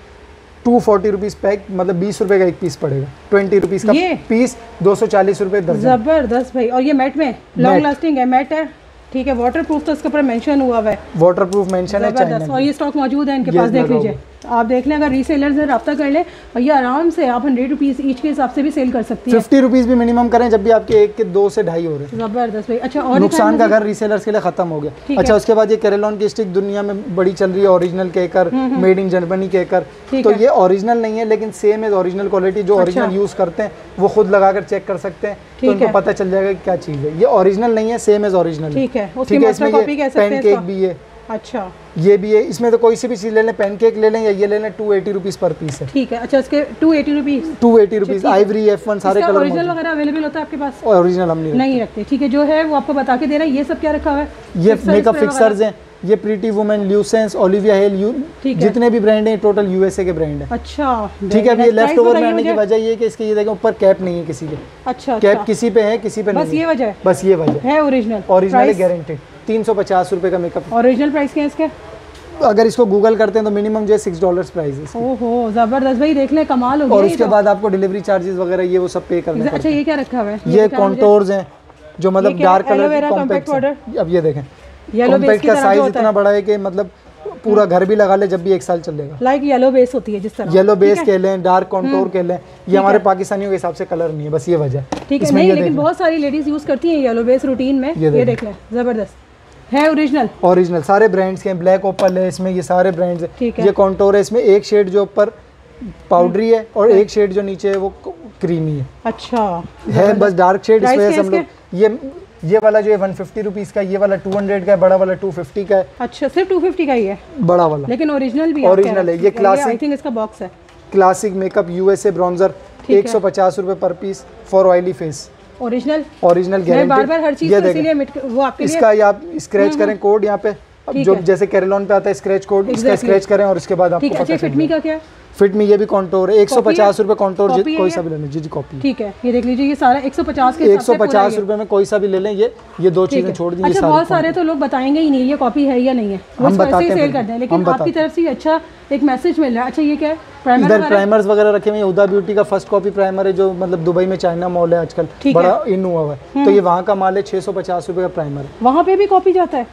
two forty rupees pack मतलब बीस रुपए का एक पीस पड़ेगा। ट्वेंटी रुपीज़ का ये? पीस दो सौ चालीस रुपये ज़बरदस्त भाई। और ये मैट में? लॉन्ग लास्टिंग है मैट है। ठीक है वाटर प्रूफ तो इसके ऊपर मेंशन हुआ हुआ है। वाटर प्रूफ मेंशन है और ये स्टॉक मौजूद है इनके पास देख लगा आप देख लें अगर रीसेलर से रब्ता कर लें और ये आराम से आप हंड्रेड रुपीज़ ईच के हिसाब से भी सेल कर सकती है। फिफ्टी रुपीज़ भी मिनिमम करें जब भी आपके एक के दो से ढाई हो रहे हैं। ज़बरदस्त भाई। अच्छा और नुकसान का घर रीसेलर्स के लिए खत्म हो गया। अच्छा उसके बाद ये कैरेलॉन की स्टिक दुनिया में बड़ी चल रही है ओरिजिनल केकर मेड इन जर्मनी केकर तो ये ओरिजिनल नहीं है लेकिन सेम एज ओरिजिनल क्वालिटी जो ओरिजिनल यूज़ करते हैं वो खुद लगाकर चेक कर सकते हैं तो उनको पता चल जाएगा कि क्या चीज़ है। ये ओरिजिनल नहीं है सेम एज ओरिजिनल ठीक है ठीक है इसमें पैनकेक इसका। भी है। अच्छा। ये भी है इसमें तो कोई सी भी चीज़ ले लें पैनकेक ले लें या ये ले लें two eighty rupees per piece है। ठीक है अच्छा इसके two eighty rupees two eighty rupees ivory F one सारे कलर ओरिजिनल वगैरह अवेलेबल होता है आपके पास? ओरिजिनल हम नहीं नहीं रखते ठीक है जो है वो आपको बता के दे रहा है ये सब क्या रखा हुआ है? ये मेकअप फिक्सर्स हैं ये प्रीटी वुमेन ल्यूसेंस ओलिविया हेल यू जितने भी ब्रांड हैं टोटल यूएसए के ब्रांड हैं। अच्छा ठीक है अब ये लेफ़्ट ओवर में आने की वजह ये कि इसके ये देखें ऊपर कैप नहीं है किसी के। अच्छा कैप अच्छा। किसी पे है किसी पे बस नहीं ये है वजह है। बस ये वजह है। ओरिजिनल ओरिजिनल गारंटेड तीन सौ पचास रुपये का मेकअप ओरिजिनल प्राइस क्या है इसके? अगर इसको गूगल करते हैं तो मिनिमम जो है सिक्स डॉलर प्राइस है ओहो ज़बरदस्त भाई देख ले कमाल हो और उसके तो। बाद आपको डिलीवरी चार्जेस वगैरह ये वो सब पे करने अच्छा ये क्या रखा हुआ है? ये। कॉन्टोर्स हैं? जो मतलब? डार्क कलर कॉम्पैक्ट अब ये देखें येलो बेस कॉम्पैक्ट का साइज़ इतना बड़ा है कि मतलब पूरा घर भी लगा ले जब भी एक साल चलेगा लाइक येलो बेस होती है जिस तरह। येलो बेस कह लें डार्क कॉन्टोर कह लें ये हमारे पाकिस्तानियों के हिसाब से कलर नहीं है बस ये वजह ठीक है नहीं लेकिन बहुत सारी लेडीज़ यूज़ करती हैं येलो बेस रूटीन में। ये देख लें ज़बरदस्त। है ओरिजिनल ओरिजिनल सारे ब्रांड्स के हैं ब्लैक ओपल है इसमें ये सारे ब्रांड्स है। ये कॉन्टोर है इसमें एक शेड जो ऊपर पाउडरी है और एक शेड जो नीचे है वो क्रीमी है। अच्छा। है बस डार्क शेड इस वजह से हम लोग ये ये वाला जो है वन फिफ्टी रुपीज़ का ये वाला टू हंड्रेड का है बड़ा वाला टू फिफ्टी का है। अच्छा सिर्फ़ 250 का ही है? बड़ा वाला। लेकिन ओरिजिनल भी Original है, ये classic- आई थिंक इसका बॉक्स है। क्लासिक मेकअप यूएसए ब्रॉन्जर ठीक एक सौ पचास रुपये per piece for oily face original original मैं बार बार हर चीज़ इसीलिए वो आपके लिए इसका आप स्क्रैच करें कोड यहाँ पे। अब जो जैसे कैरेलॉन पे आता है स्क्रैच कोड इसका स्क्रैच करें और इसके बाद आपको ठीक अच्छा फिटमी का क्या? है फिट में ये भी कॉन्टोर है। एक सौ पचास रुपये कॉन्टोर कोई? सा भी ले लें जी जी कॉपी ठीक है ये देख लीजिए ये सारा 150 के एक सौ पचास ये। रुपये में कोई सा भी ले लें ये ये दो चीज़ें छोड़ दी अच्छा बहुत सारे तो लोग बताएँगे ही नहीं ये कॉपी है या नहीं है। हम से बताते हैं हैं लेकिन आपकी तरफ़ से अच्छा एक मैसेज मिल रहा है। अच्छा ये क्या है? प्राइमर इधर प्राइमर्स वगैरह रखे हुए हैं। हुदा ब्यूटी का फ़र्स्ट कॉपी प्राइमर है जो मतलब दुबई में चाइना मॉल है आजकल। ठीक है। इन हुआ हुआ है। तो ये वहाँ का माल है छः सौ पचास रुपये का प्राइमर है। वहाँ पे भी कॉपी जाता है?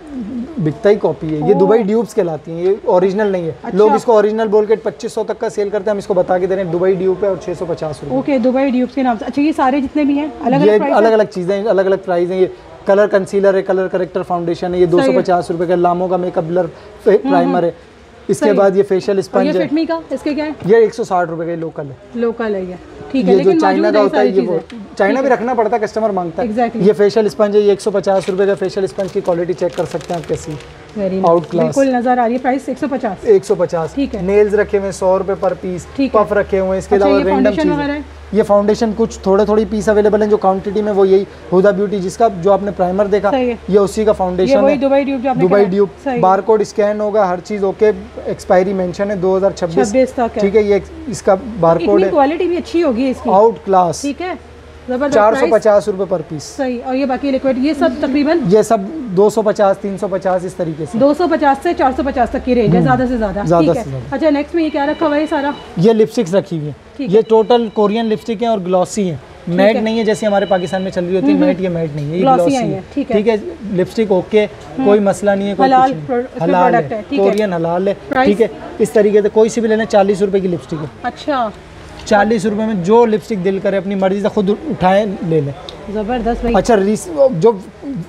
बिकता ही कॉपी है। ये दुबई ड्यूब्स कहलाती हैं। ये ओरिजिनल नहीं है। अच्छा। लोग इसको ओरिजिनल बोल के पच्चीस सौ तक का सेल करते हैं। हम इसको बता के दे रहे हैं। दुबई ड्यूब है और छः सौ पचास रुपये ओके दुबई ड्यूब्स के नाम से। अच्छा ये सारे जितने भी हैं अलग अलग अलग अलग चीज़ें अलग अलग प्राइस हैं। ये कलर कंसीलर है कलर करेक्टर फाउंडेशन है। ये दो सौ पचास रुपये का लामो का मेकअप ब्लर प्राइमर है। इसके बाद ये फेशियल स्पंज ये है। फिटमी का? इसके क्या है? ये एक सौ साठ रुपए का लोकल है। लोकल है ये। ठीक है लेकिन चाइना का होता है ये वो। चाइना भी रखना पड़ता है कस्टमर माँगता है। ये फेशियल स्पंज है ये एक सौ पचास रुपये का फेशियल स्पंज की क्वालिटी चेक कर सकते हैं आप कैसी। वेरी क्लास बिल्कुल नज़र आ रही है प्राइस 150 एक सौ पचास। ठीक है। नेल्स रखे हुए सौ रुपए पर पीस ठीक पफ रखे हुए इसके अच्छा, अलावा रेंडम चीज़। ये फाउंडेशन कुछ थोड़े थोड़ी पीस अवेलेबल हैं जो क्वांटिटी में वो यही हुदा ब्यूटी जिसका जो आपने प्राइमर देखा ये उसी का फाउंडेशन है। दुबई ड्यूब जो दुबई ड्यूब सही बार कोड स्कैन होगा हर चीज़ ओके एक्सपायरी मेंशन है 2026 26 तक है। ठीक है ये इसका बार कोड है। क्वालिटी भी अच्छी होगी इसकी। आउट क्लास ठीक है। चार सौ पचास रूपए पर पीस। सही और ये बाकी लिक्विड ये सब तकरीबन? ये सब 250 350 इस तरीके से। 250 से 450 तक की रेंज है ज़्यादा से ज़्यादा। हम्म। ज़्यादा से ज़्यादा। अच्छा नेक्स्ट में ये क्या रखा हुआ है सारा? ये लिपस्टिक्स रखी हुई है। ये टोटल कोरियन लिपस्टिक है और ग्लॉसी है। मैट नहीं है जैसे हमारे पाकिस्तान में चल रही होती है मैट ये मैट नहीं है ये ग्लॉसी है ठीक है। लिपस्टिक ओके कोई मसला नहीं है कोई हलाल हलाल है। कोरियन हलाल है ठीक है। इस तरीके से कोई सी भी लेना चालीस रुपए की लिपस्टिक है। अच्छा। चालीस रुपए में जो लिपस्टिक दिल करे अपनी मर्ज़ी से खुद उठाए ले लें। ज़बरदस्त भाई। अच्छा जो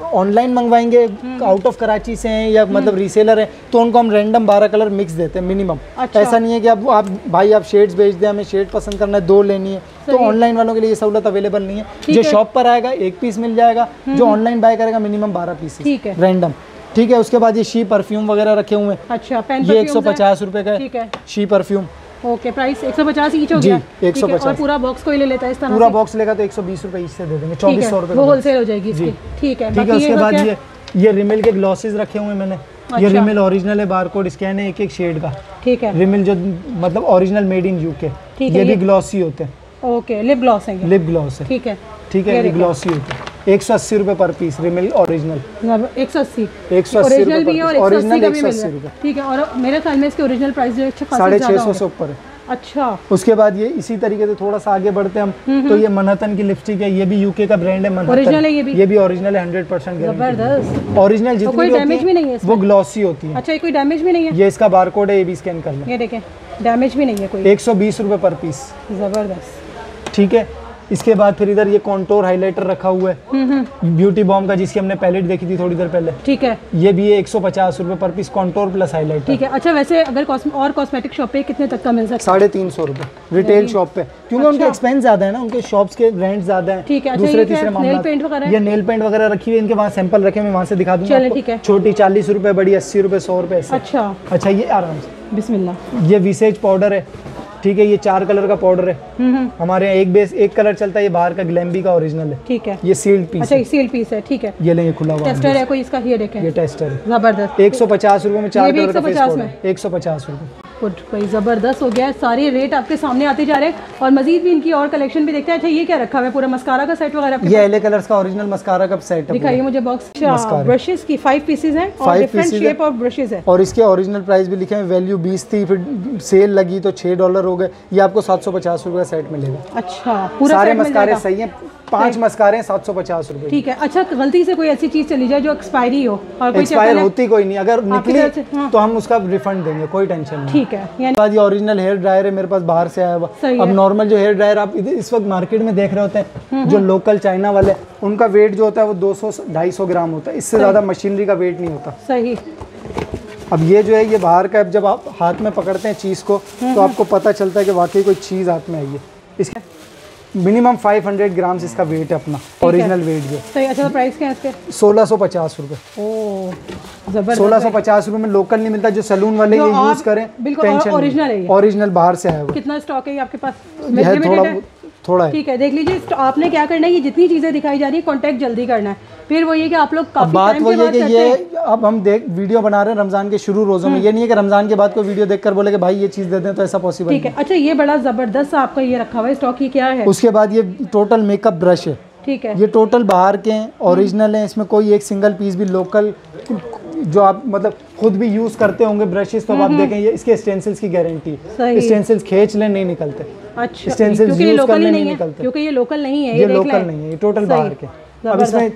ऑनलाइन मंगवाएँगे हम्म। आउट ऑफ़ कराची से हैं या मतलब रीसेलर हैं तो उनको हम रैंडम बारह कलर मिक्स देते हैं मिनिमम अच्छा। ऐसा नहीं है कि आप आप भाई आप शेड्स भेज दें हमें शेड पसंद करना है दो लेनी है। तो ऑनलाइन वालों के लिए ये सहूलत अवेलेबल नहीं है। जो हम्म। शॉप पर आएगा एक पीस मिल जाएगा जो ऑनलाइन बाय करेगा मिनिमम बारह पीस। रैंडम ठीक है उसके बाद ये शी परफ्यूम वगैरह रखे हुए हैं। अच्छा ये एक सौ पचास रुपये का है। She perfume okay price 150 each हो गया। है, 150 और पूरा बॉक्स कोई ले लेता है इस तरह पूरा बॉक्स लेगा तो एक सौ बीस रुपये इससे दे देंगे चौबीस सौ रुपये वो होलसेल हो जाएगी जी। ठीक है ठीक है उसके बाद ये ये रिमिल के ग्लॉसेस रखे हुए मैंने। ये अच्छा। रिमिल ओरिजिनल है बारकोड स्कैन है एक एक शेड का। ठीक है। रिमिल जो मतलब ओरिजिनल मेड इन यूके ये भी ग्लॉसी होते हैं। ओके लिप ग्लॉस है लिप ग्लॉस है। ठीक है। ठीक है ये ग्लॉसी होते हैं। एक सौ अस्सी रुपये पर पीस रिमिल ओरिजिनल। एक सौ अस्सी। एक सौ अस्सी ओरिजिनल भी है एक सौ अस्सी ओरिजिनल एक सौ अस्सी रुपये ठीक है और मेरे ख्याल में इसके ओरिजिनल प्राइस जो है अच्छा साढ़े ज़्यादा छः सौ से ऊपर है। अच्छा। उसके बाद ये इसी तरीके से थोड़ा सा आगे बढ़ते हम। तो ये मनहतन की लिपस्टिक है ये भी यूके का ब्रांड है Original है ये भी? ये भी ओरिजिनल है हंड्रेड परसेंट ज़बरदस्त। ओरिजिनल जितनी कोई भी होती भी नहीं है है वो ग्लॉसी होती है। अच्छा ये कोई डैमेज भी नहीं है? ये इसका बारकोड है ये भी स्कैन कर लें। ये देखें डैमेज भी नहीं है कोई। एक सौ बीस रुपये पर पीस। ज़बरदस्त। ठीक है? इसके बाद फिर इधर ये कॉन्टोर हाइलाइटर रखा हुआ है। हम्म, ब्यूटी बॉम्ब का जिसकी हमने पैलेट देखी थी थोड़ी देर पहले। ठीक है। ये भी है एक सौ पचास रूपए पर पीस कॉन्टोर प्लस हाइलाइटर ठीक है। अच्छा वैसे अगर और कॉस्मेटिक शॉप पे कितने तक का मिल सकता है? साढ़े तीन सौ रूपए। रिटेल शॉप पे। क्योंकि उनके एक्सपेंस ज़्यादा है ना उनके शॉप्स के ब्रांड ज़्यादा है। ठीक है, अच्छा, दूसरे तीसरे? मामला। ये नेल पेंट वगैरह रखी हुई इनके वहाँ सैंपल रखे मैं वहाँ से दिखा दूँगा। छोटी चालीस रूपए बड़ी अस्सी रुपये सौ ऐसे। अच्छा। अच्छा ये आराम से। बिस्मिल्लाह। ये विसेज पाउडर है। ठीक है ये चार कलर का पाउडर है। हम्म हम्म, हमारे यहाँ एक बेस एक कलर चलता है ये बाहर का ग्लैम्बी का ओरिजिनल है। ठीक है। ये सील्ड पीस अच्छा ये सील पीस है ठीक है। ये लेंगे खुला हुआ टेस्टर है। कोई इसका ये देखें। ये टेस्टर है। ज़बरदस्त। एक सौ पचास रूपए में चार कलर का फेस 150 पाउडर एक सौ पचास रुपये गुड भाई ज़बरदस्त हो गया है। सारे रेट आपके सामने आते जा रहे हैं। और मजीद भी इनकी और कलेक्शन भी देखते हैं। अच्छा ये क्या रखा हुआ है? पूरा मस्कारा का सेट वगैरह ये एले कलर्स का ओरिजिनल मस्कारा का सेट है दिखाइए मुझे बॉक्स अच्छा। ब्रशेस की फाइव पीसेज हैं और डिफरेंट। शेप ऑफ़ ब्रशेस है। और इसके ओरिजिनल प्राइस भी लिखे हैं। वैल्यू बीस थी फिर सेल लगी तो छः डॉलर हो गए। ये आपको सात सौ पचास रुपये का सेट मिलेगा। अच्छा पूरा सारे मस्कारे सही हैं। पाँच मस्कारे सात सौ पचास रुपये ठीक है। अच्छा गलती से कोई ऐसी चीज़ चली जाए जो एक्सपायरी हो और कोई एक्सपायर होती कोई नहीं। अगर निकली हाँ। तो हम उसका रिफंड देंगे कोई टेंशन नहीं। ठीक है यानी बाद ये ओरिजिनल हेयर ड्रायर है मेरे पास बाहर से आया हुआ। अब नॉर्मल जो हेयर ड्रायर आप इस वक्त मार्केट में देख रहे होते हैं जो लोकल चाइना वाले उनका वेट जो होता है वो दो सौ ढाई सौ ग्राम होता है। इससे ज़्यादा मशीनरी का वेट नहीं होता। सही। अब ये जो है ये बाहर का जब आप हाथ में पकड़ते हैं चीज़ को तो आपको पता चलता है कि वाकई कोई चीज़ हाथ में आई है। इसका मिनिमम 500 ग्राम इसका वेट है अपना ओरिजिनल वेट जो। सही अच्छा तो प्राइस क्या है इसके? सोलह सौ पचास रूपए। सोलह सौ पचास रूपए में लोकल नहीं मिलता जो सैलून वाले ये यूज़ करें बिल्कुल, है ये। ओरिजिनल बाहर से आया हुआ। कितना स्टॉक है आपके पास? है थोड़ा है? थोड़ा ठीक है देख लीजिए आपने क्या करना है ये जितनी चीज़ें दिखाई जा रही है कांटेक्ट जल्दी करना है। फिर वो ये कि आप लोग काफ़ी बात बाद कि ये अब हम देख वीडियो बना रहे हैं रमज़ान के शुरू रोजों में। ये नहीं है कि रमज़ान के बाद कोई वीडियो देखकर बोले कि भाई ये चीज़ दे दें तो ऐसा पॉसिबल ठीक है अच्छा ये बड़ा ज़बरदस्त आपका ये रखा हुआ है स्टॉक ये क्या है? उसके बाद ये टोटल मेकअप ब्रश है। ठीक है। ये टोटल बाहर के हैं ओरिजिनल हैं इसमें कोई एक सिंगल पीस भी लोकल जो आप मतलब खुद भी यूज़ करते होंगे ब्रशेस तो आप देखें ये इसके स्टेंसिल्स की गारंटी स्टेंसिल्स खींच ले नहीं निकलते। अच्छा stencils क्योंकि ये लोकल करने नहीं है निकलते। क्योंकि ये लोकल नहीं है ये लोकल नहीं है ये टोटल बाहर के। अब इसमें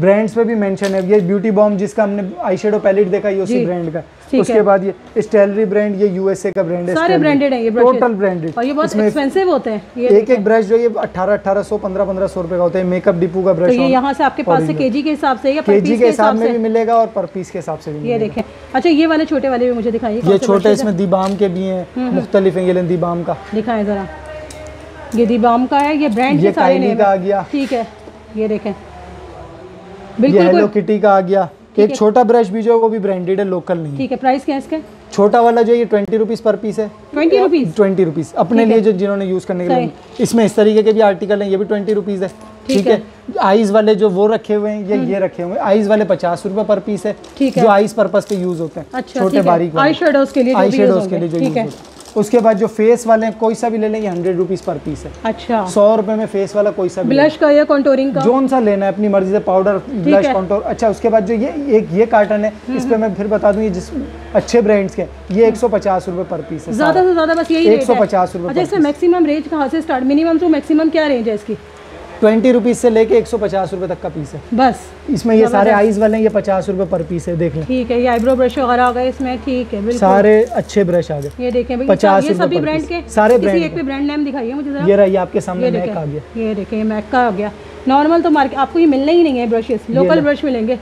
ब्रांड्स पे भी मेंशन है। ये ब्यूटी बॉम्ब जिसका हमने आई शेडो पैलेट देखा ये उसी ब्रांड का। उसके बाद ये स्टेलरी ब्रांड ये यूएसए का ब्रांड है सारे ब्रांडेड हैं ये। टोटल ब्रांडेड और ये बहुत एक्सपेंसिव होते हैं। ये एक एक ब्रश जो ये अठारह अठारह सौ पंद्रह पंद्रह सौ रुपए का होता है। मेकअप डिपू का तो ब्रश ये यहाँ से आपके पास से केजी के हिसाब से या पर केजी पीस के हिसाब में से? भी मिलेगा और पर पीस के हिसाब से भी ये देखें अच्छा ये वाले छोटे वाले भी मुझे दिखाइए। ये छोटे इसमें दीबाम के भी हैं। मुख्तलिफ़ हैं ये दीबाम का? दिखाएँ जरा। ये दीबाम का है ये ब्रांड के सारे नेम आ गया। ठीक है। ये देखें। बिल्कुल हेलो किटी का आ गया। एक छोटा ब्रश भी जो है वो भी ब्रांडेड है लोकल नहीं ठीक है प्राइस क्या है इसके? छोटा वाला जो ये ट्वेंटी रुपीज़ पर पीस है। ट्वेंटी रुपीज़ ट्वेंटी रुपीज़ अपने लिए जो जिन्होंने यूज़ करने के लिए। इसमें इस तरीके के भी आर्टिकल हैं ये भी ट्वेंटी रुपीज़ है। ठीक है? आइज़ वाले जो वो रखे हुए हैं ये ये रखे हुए हैं। आइज़ वाले पचास रुपए पर पीस है हम्म। जो आइज़ पर्पस पे यूज़ होते हैं। अच्छा छोटे बारीक आई शेडोज के लिए आई शेडोज के लिए जो यूज़ होते हैं। उसके बाद जो फेस वाले हैं कोई सा भी ले लें ये हंड्रेड रुपीज़ पर पीस है। अच्छा। सौ रुपए में फेस वाला कोई सा ब्लश का या कॉन्टोरिंग का? जोन सा लेना है अपनी मर्ज़ी से पाउडर ब्लश। कॉन्टोर अच्छा उसके बाद जो ये एक ये कार्टन है इस पे मैं फिर बता दूँ ये जिस अच्छे ब्रांड्स के ये एक सौ पचास रुपए पर पीस है ज़्यादा से ज़्यादा बस यही रेट 150 रुपए अच्छा per इसमें मैक्सिमम रेंज कहाँ से स्टार्ट मिनिमम टू मैक्सिमम क्या रेंज है इसकी? ट्वेंटी रुपीज़ से लेके एक सौ पचास रुपए तक का पीस है। बस। इसमें ये सारे आइज़ वाले हैं ये पचास रुपए पर पीस है देख लें। ठीक है ये आईब्रो ब्रश वगैरह आ गए इसमें ठीक है बिल्कुल। सारे अच्छे ब्रश आ गए। ये देखें पचास ये सभी ब्रांड के सारे ब्रांड एक भी ब्रांड नेम दिखाइए मुझे ये रही आपके सामने मैक आ गया। ये देखें मैक का आ गया। नॉर्मल तो मार्केट आपको ये मिलने ही नहीं है ब्रशेस लोकल ब्रश मिलेंगे।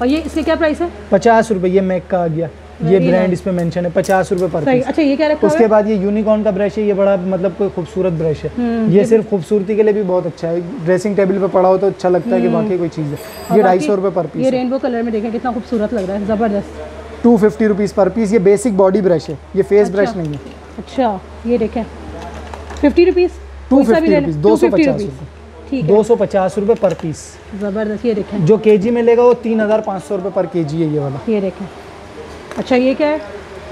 और ये इसके क्या प्राइस है? पचास रुपए ये मैक का आ गया। ये ब्रांड इस पे मेंशन है पचास रुपए पर पीस अच्छा ये क्या रखा उसके बाद ये यूनिकॉर्न का ब्रश है ये बड़ा मतलब कोई खूबसूरत ब्रश है। हम्म, ये सिर्फ़ खूबसूरती के लिए भी बहुत अच्छा है। ड्रेसिंग टेबल पे पड़ा हो तो अच्छा लगता है कि हम्म। वाकई कोई चीज़ है। ये ढाई सौ रुपये पर है? ये रेनबो कलर में देखें कितना खूबसूरत लग रहा है ज़बरदस्त। Two fifty rupees per piece ये बेसिक बॉडी ब्रश है। ये फेस ब्रश नहीं है। अच्छा ये देखें। Fifty rupees two fifty rupees दो सौ पचास रुपये दो सौ पचास रुपये पर पीस ज़बरदस्त ये देखें। जो के जी में लेगा वो तीन हज़ार पाँच सौ रुपये पर के जी है ये वाला। ये देखें। अच्छा ये क्या है?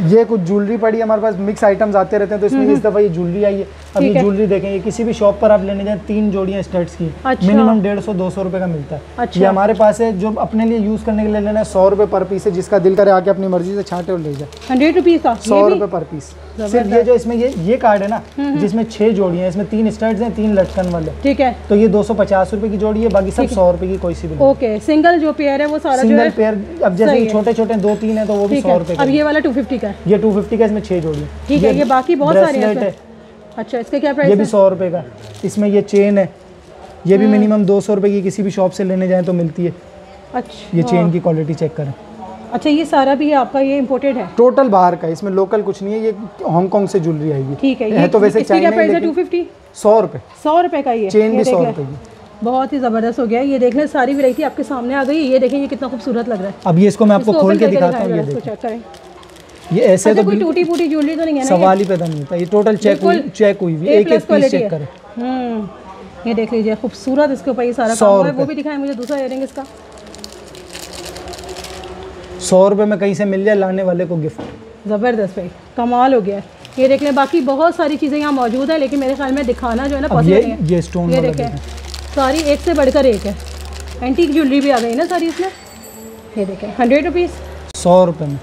ये कुछ ज्वेलरी पड़ी है हमारे पास मिक्स आइटम्स आते रहते हैं तो इसमें इस दफ़ा ये ज्वेलरी आई है। अब ये ज्वेलरी देखें ये किसी भी शॉप पर आप लेने जाए तीन जोड़ियाँ स्टड्स की। अच्छा। मिनिमम डेढ़ सौ दो सौ रुपये का मिलता है। अच्छा। ये हमारे पास है जो अपने लिए यूज़ करने के लिए लेना है सौ रुपये पर पीस है जिसका दिल करे आके अपनी मर्ज़ी से छाटे और ले जाए। हंड्रेड रुपीज़ का? सौ रुपये पर पीस सिर्फ़ ये जो इसमें ये ये कार्ड है ना जिसमें छह जोड़ियाँ हैं इसमें तीन स्टड्स हैं तीन लटकन वाले। ठीक है। तो ये दो सौ पचास रुपये की जोड़ी है बाकी सब सौ रुपये की कोई सी भी ओके सिंगल जो पेयर है वो सारा सिंगल पेयर अब जैसे। छोटे छोटे दो तीन है तो वो भी सौ रुपये अब का ये वाला टू फिफ्टी का ये टू फिफ्टी का इसमें छह जोड़ी ठीक है ये बाकी बहुत सारे है अच्छा इसका क्या प्राइस ये भी सौ रुपये का। इसमें ये चेन है। ये। भी मिनिमम दो सौ रुपये की किसी भी शॉप से लेने जाएँ तो मिलती है। अच्छा। ये चेन की क्वालिटी चेक करें। अच्छा ये सारा भी आपका ये इम्पोर्टेड है? टोटल बाहर का है, इसमें लोकल कुछ नहीं है। ये हांगकांग से ज्वेलरी आएगी ठीक है है ये तो वैसे क्या प्राइस है टू लेकिन फिफ्टी सौ रुपये सौ रुपए का ये? चेन भी सौ। रुपये की। बहुत ही ज़बरदस्त हो गया। है ये देख लें सारी वैरायटी आपके सामने आ गई। है ये देखें ये कितना खूबसूरत लग रहा है। अब ये इसको मैं आपको खोल के दिखाता हूँ। ये जरा, देखो। चेक करें। ये ऐसे अच्छा तो कोई टूटी फूटी ज्वेलरी तो नहीं है ना सवाल ही पैदा नहीं होता ये टोटल चेक हुई चेक हुई हुई एक एक पीस चेक करें। हम्म ये देख लीजिए खूबसूरत इसके ऊपर ये सारा काम है वो भी दिखाएँ मुझे दूसरा इयरिंग इसका। सौ रुपये में कहीं से मिल जाए लाने वाले को गिफ्ट ज़बरदस्त भाई कमाल हो गया ये देख लें बाकी बहुत सारी चीज़ें यहाँ मौजूद है लेकिन मेरे ख्याल में दिखाना जो है ना पॉसिबल ये है। ये स्टोन ये देखें देखें सारी एक से बढ़कर एक है। एंटीक ज्वेलरी भी आ गई ना सारी इसमें? ये देखें हंड्रेड रुपीज़ सौ रुपये में।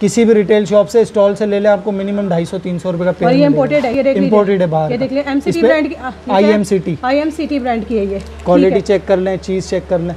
किसी भी रिटेल शॉप से स्टॉल से ले ले आपको मिनिमम ढाई सौ तीन सौ रुपये का ये पेन इम्पोर्टेड है ये देख इम्पोर्टेड है बाहर ये देख लें एम सी टी ब्रांड की IMCT I M C T brand की है ये। क्वालिटी चेक कर लें चीज़ चेक कर लें।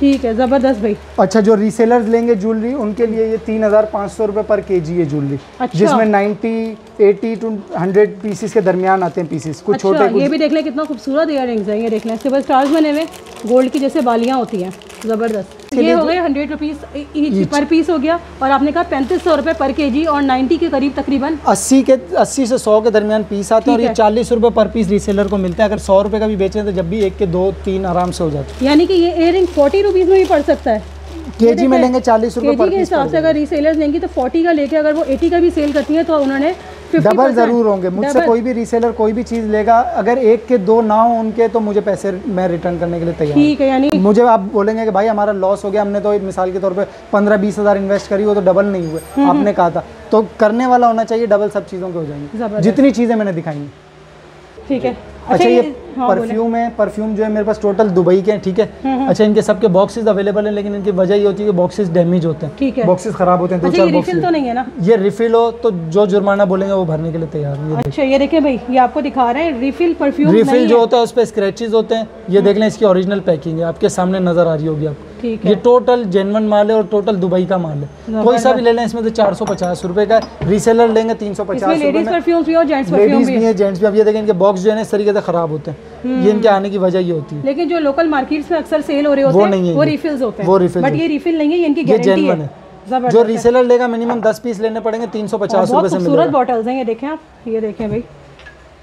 ठीक है ज़बरदस्त भाई। अच्छा जो रीसेलर्स लेंगे ज्वेलरी उनके लिए ये तीन हज़ार पाँच सौ रुपये पर के जी है ज्वेलरी अच्छा। जिसमें ninety eighty to hundred pieces के दरमियान आते हैं पीसीस कुछ अच्छा छोटे ये भी देख लें कितना खूबसूरत इयर रिंग्स है ये देख लें। इसके बाद स्टार्स बने हुए। गोल्ड की जैसे बालियाँ होती हैं ज़बरदस्त। ये हो गए हंड्रेड रुपीज़ पर पीस हो गया और आपने कहा पैंतीस सौ रुपये पर के जी और नाइन्टी के करीब तकरीबन। अस्सी के अस्सी से सौ के दरमियान पीस आते हैं और ये। चालीस रुपये पर पीस रीसेलर को मिलता है। अगर सौ रुपये का भी बेचें तो जब भी एक के दो तीन आराम से हो जाते हैं। यानी कि ये इयर रिंग फोर्टी रुपीज़ में भी पड़ सकता है। के जी में लेंगे चालीस रुपये के हिसाब से अगर रीसेलर्स लेंगी तो 40 का लेके अगर वो एटी का भी सेल करती हैं तो उन्होंने डबल ज़रूर होंगे। मुझसे कोई भी रीसेलर कोई भी चीज़ लेगा अगर एक के दो ना हो उनके तो मुझे पैसे मैं रिटर्न करने के लिए तैयार ठीक है यानी मुझे आप बोलेंगे कि भाई हमारा लॉस हो गया हमने तो एक मिसाल के तौर पे पंद्रह बीस हज़ार इन्वेस्ट करी वो तो डबल नहीं हुए। हम्म, आपने कहा था। तो करने वाला होना चाहिए डबल सब चीज़ों के हो जाएँगे। जितनी चीज़ें मैंने दिखाई ठीक है। अच्छा ये हाँ, परफ्यूम है परफ्यूम जो है मेरे पास टोटल दुबई के हैं ठीक हम्म, है अच्छा इनके सबके बॉक्सेस अवेलेबल हैं लेकिन इनकी वजह ये होती है कि बॉक्सेस डैमेज होते हैं। ठीक है। बॉक्सेस खराब होते हैं दो अच्छा चार रिफिल तो नहीं है ना? ये रिफिल हो तो जो जुर्माना बोलेंगे वो भरने के लिए तैयार हूँ अच्छा ये देखें भाई ये आपको दिखा रहे हैं रिफिल परफ्यूम रिफिल जो होता है उस पर स्क्रैचेस होते हैं। ये देख लें इसकी ओरिजिनल पैकिंग है आपके सामने नज़र आ रही होगी आपको। ठीक ये टोटल जेनवन माल है और टोटल दुबई का माल है। कोई सा भी ले लें इसमें तो चार सौ पचास रुपए का रीसेलर लेंगे तीन सौ पचास लेडीज़ में। परफ्यूम भी और जेंट्स भी है। है जेंट्स भी। अब ये देखें इनके बॉक्स जो है ना इस तरीके से खराब होते हैं। ये इनके आने की वजह ये होती है। लेकिन जो लोकल मार्केट्स में अक्सर सेल हो रहे वो होते नहीं हैं वो रिफिल्स होते हैं। वो refills बट। ये रिफिल नहीं है इनकी गारंटी है। जो। रीसेलर लेगा मिनिमम दस पीस लेने पड़ेंगे तीन सौ पचास रुपये से खूबसूरत बॉटल्स हैं ये देखें आप ये देखें भाई।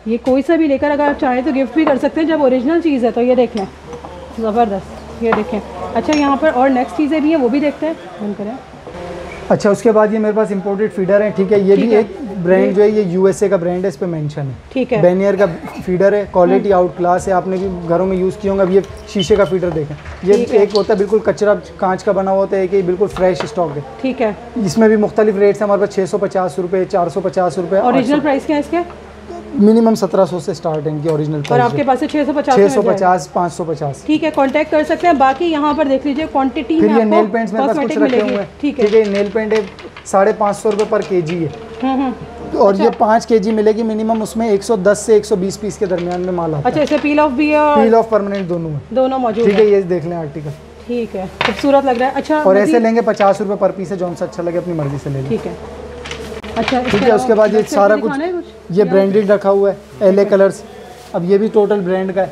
ये कोई सा भी लेकर अगर आप चाहें तो गिफ्ट भी कर सकते हैं जब ओरिजिनल चीज़ है तो ये देख। लें ज़बरदस्त ये देखें। अच्छा यहाँ पर और नेक्स्ट चीज़ें भी हैं वो भी देखते हैं। बंद करें। अच्छा उसके बाद ये मेरे पास इंपोर्टेड फीडर है ठीक है ये भी है। एक ब्रांड जो है ये यूएसए का ब्रांड है इस पर मैंशन है। ठीक है। बेनियर का फीडर है क्वालिटी आउट क्लास है आपने भी घरों में यूज़ किया होंगे अब ये शीशे का फीडर देखें। ये एक होता है बिल्कुल कचरा कांच का बना हुआ होता है कि बिल्कुल फ्रेश स्टॉक है। ठीक है। इसमें भी मुख्तलिफ़ रेट्स हैं हमारे पास छः सौ पचास रुपये चार सौ पचास रुपये ओरिजिनल प्राइस क्या है इसके? मिनिमम सत्रह सौ से स्टार्ट है इनकी ओरिजिनल और आपके पास से छः सौ पचास छः सौ पचास पाँच सौ पचास। ठीक है कांटेक्ट कर सकते हैं। बाकी यहाँ पर देख लीजिए क्वांटिटी फिर में ये आपको नेल पेंट्स मेरे पास कुछ रखे हुए हैं। ठीक है। ठीक है नेल पेंट है साढ़े पाँच सौ रुपये पर के जी है। हम्म, हम्म। और ये पाँच के जी मिलेगी मिनिमम उसमें 110 से 120 पीस के दरमियान में माल आता अच्छा इसे पील ऑफ़ भी है पील ऑफ़ परमानेंट दोनों है दोनों मौजूद ठीक है है। ये देख लें आर्टिकल ठीक है खूबसूरत लग रहा है। अच्छा और ऐसे लेंगे पचास रुपये पर पीस है जो सा अच्छा लगे अपनी मर्ज़ी से ले लें। ठीक है। अच्छा ठीक है उसके बाद ये सारा कुछ? ये ब्रांडेड रखा हुआ है एल ए कलर्स अब ये भी टोटल ब्रांड का है।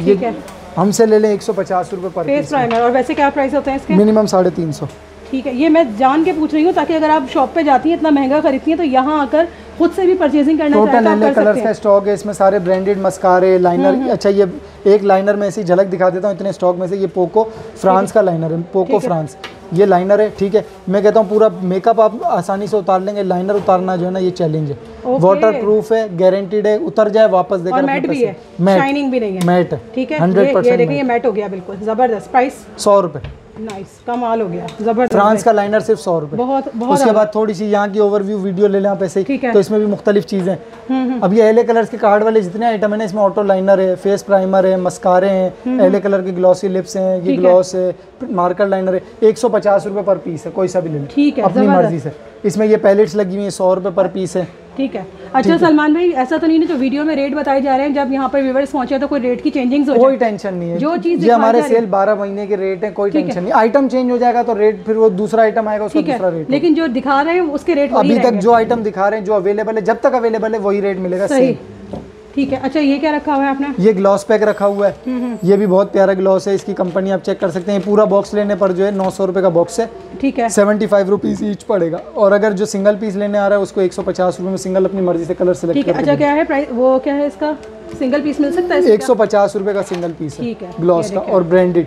ये है। ये हमसे ले लें एक सौ पचास रुपये पर फेस प्राइमर और वैसे क्या प्राइस होते हैं इसके? मिनिमम साढ़े तीन सौ। ठीक है ये मैं जान के पूछ रही हूँ ताकि अगर आप शॉप पे जाती हैं इतना महँगा खरीदती हैं तो यहाँ आकर खुद से भी परचेजिंग करना टोटल आप एल ए कर कलर्स का स्टॉक है इसमें सारे ब्रांडेड मस्कारे लाइनर अच्छा ये एक लाइनर में ऐसी झलक दिखा देता हूँ इतने स्टॉक में से ये पोको फ्रांस का लाइनर है पोको फ्रांस ये लाइनर है ठीक है। मैं कहता हूँ पूरा मेकअप आप आसानी से उतार लेंगे लाइनर उतारना जो है ना ये चैलेंज है। वाटर प्रूफ है गारंटीड है उतर जाए वापस और मैट भी है मैट शाइनिंग भी नहीं है। मैट ठीक है हंड्रेड परसेंट ये मैट हो गया बिल्कुल ज़बरदस्त। प्राइस सौ रुपये नाइस कमाल हो गया ज़बरदस्त फ्रांस का लाइनर सिर्फ़ सौ रुपये बहुत बहुत उसके बाद थोड़ी सी यहाँ की ओवरव्यू वीडियो ले लें आप ऐसे ही तो इसमें भी मुख्तलिफ़ चीज़ें। अब ये एले कलर्स के कार्ड वाले जितने आइटम है ना इसमें ऑटो लाइनर है फेस प्राइमर है मस्कारे हैं एले कलर के ग्लॉसी लिप्स हैं ये। ग्लॉस है। मार्कर लाइनर है एक सौ पचास रुपये पर पीस है कोई सा भी ले लें। अपनी मर्ज़ी से। इसमें ये पैलेट्स लगी हुई है सौ रुपए पर पीस है। ठीक है। अच्छा सलमान भाई ऐसा तो नहीं है जो वीडियो में रेट बताए जा रहे हैं जब यहाँ पर व्यूवर्स पहुँचे तो कोई रेट की चेंजिंग हो कोई टेंशन नहीं है। जो चीज़ ये हमारे। सेल बारह महीने के रेट है कोई। टेंशन नहीं। आइटम चेंज हो जाएगा तो रेट फिर वो दूसरा आइटम आएगा उसका दूसरा रेट लेकिन जो दिखा रहे हैं उसके रेट अभी तक जो आइटम दिखा रहे हैं जो अवेलेबल है जब तक अवेलेबल है वही रेट मिलेगा सही। ठीक है। अच्छा ये क्या रखा हुआ है आपने? ये ग्लॉस पैक रखा हुआ है। ये भी बहुत प्यारा ग्लॉस है इसकी कंपनी आप चेक कर सकते हैं। पूरा बॉक्स लेने पर जो है नौ सौ का बॉक्स है। ठीक है। सेवेंटी फाइव रुपीज़ ईच पड़ेगा। और अगर जो सिंगल पीस लेने आ रहा है उसको एक सौ पचास रुपये में सिंगल अपनी मर्ज़ी से कलर सेलेक्ट अच्छा क्या है प्राइस वो क्या है इसका? सिंगल पीस मिल सकता है एक सौ पचास रुपये का सिंगल पीस है। ग्लॉस का और ब्रांडेड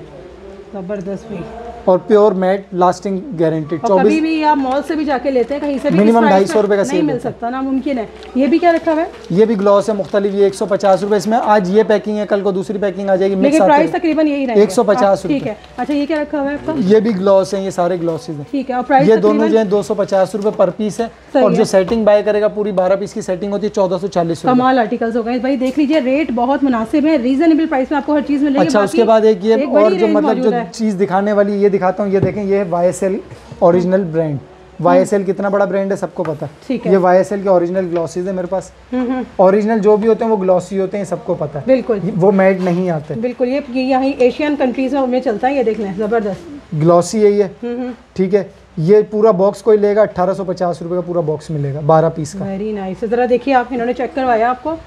ज़बरदस्त। भाई और प्योर मैट लास्टिंग गारंटेड कभी भी आप मॉल से भी जाके लेते हैं कहीं से भी इस price 250 रुपए का नहीं मिल। सकता ना मुमकिन है। ये भी क्या रखा हुआ है? ये भी ग्लॉस है मुख्तलिफ़ ये एक सौ पचास रुपये इसमें। आज ये पैकिंग है कल को दूसरी पैकिंग आ जाएगी लेकिन प्राइस हैं। तकरीबन यही रहेगा। 150 आप- ठीक रुपए। है। अच्छा ये क्या रखा हुआ है आपका? ये भी ग्लॉस है ये सारे ग्लॉसेज हैं। ठीक है और प्राइस ये दोनों जो है दो सौ पचास रुपये पर पीस है। और जो सेटिंग बाय करेगा पूरी बारह पीस की सेटिंग होती है चौदह सौ चालीस कमाल आर्टिकल्स हो गए। भाई देख लीजिए रेट बहुत मुनासिब है। रीजनेबल प्राइस में आपको हर चीज़ मिलेगी। अच्छा उसके बाद एक ये और जो मतलब जो चीज़ दिखाने वाली ये दिखाता हूँ ये देखें ये है Y S L original brand Y S L कितना बड़ा ब्रांड है सबको पता। है ठीक है। ये वाई एस एल के ओरिजिनल ग्लॉसीज है मेरे पास। हम्म, हम्म, ओरिजिनल जो भी होते हैं वो ग्लॉसी होते हैं सबको पता है। बिल्कुल। वो मैट नहीं आते। बिल्कुल ये यहाँ एशियन कंट्रीज़ में चलता है ये देख लें ज़बरदस्त। ग्लॉसी है ये। हम्म, हम्म, ठीक है। ये पूरा बॉक्स कोई लेगा अट्ठारह सौ पचास रुपये का पूरा बॉक्स मिलेगा बारह पीस का। वेरी नाइस जरा देखिए आप इन्होंने चेक करवाया आपको।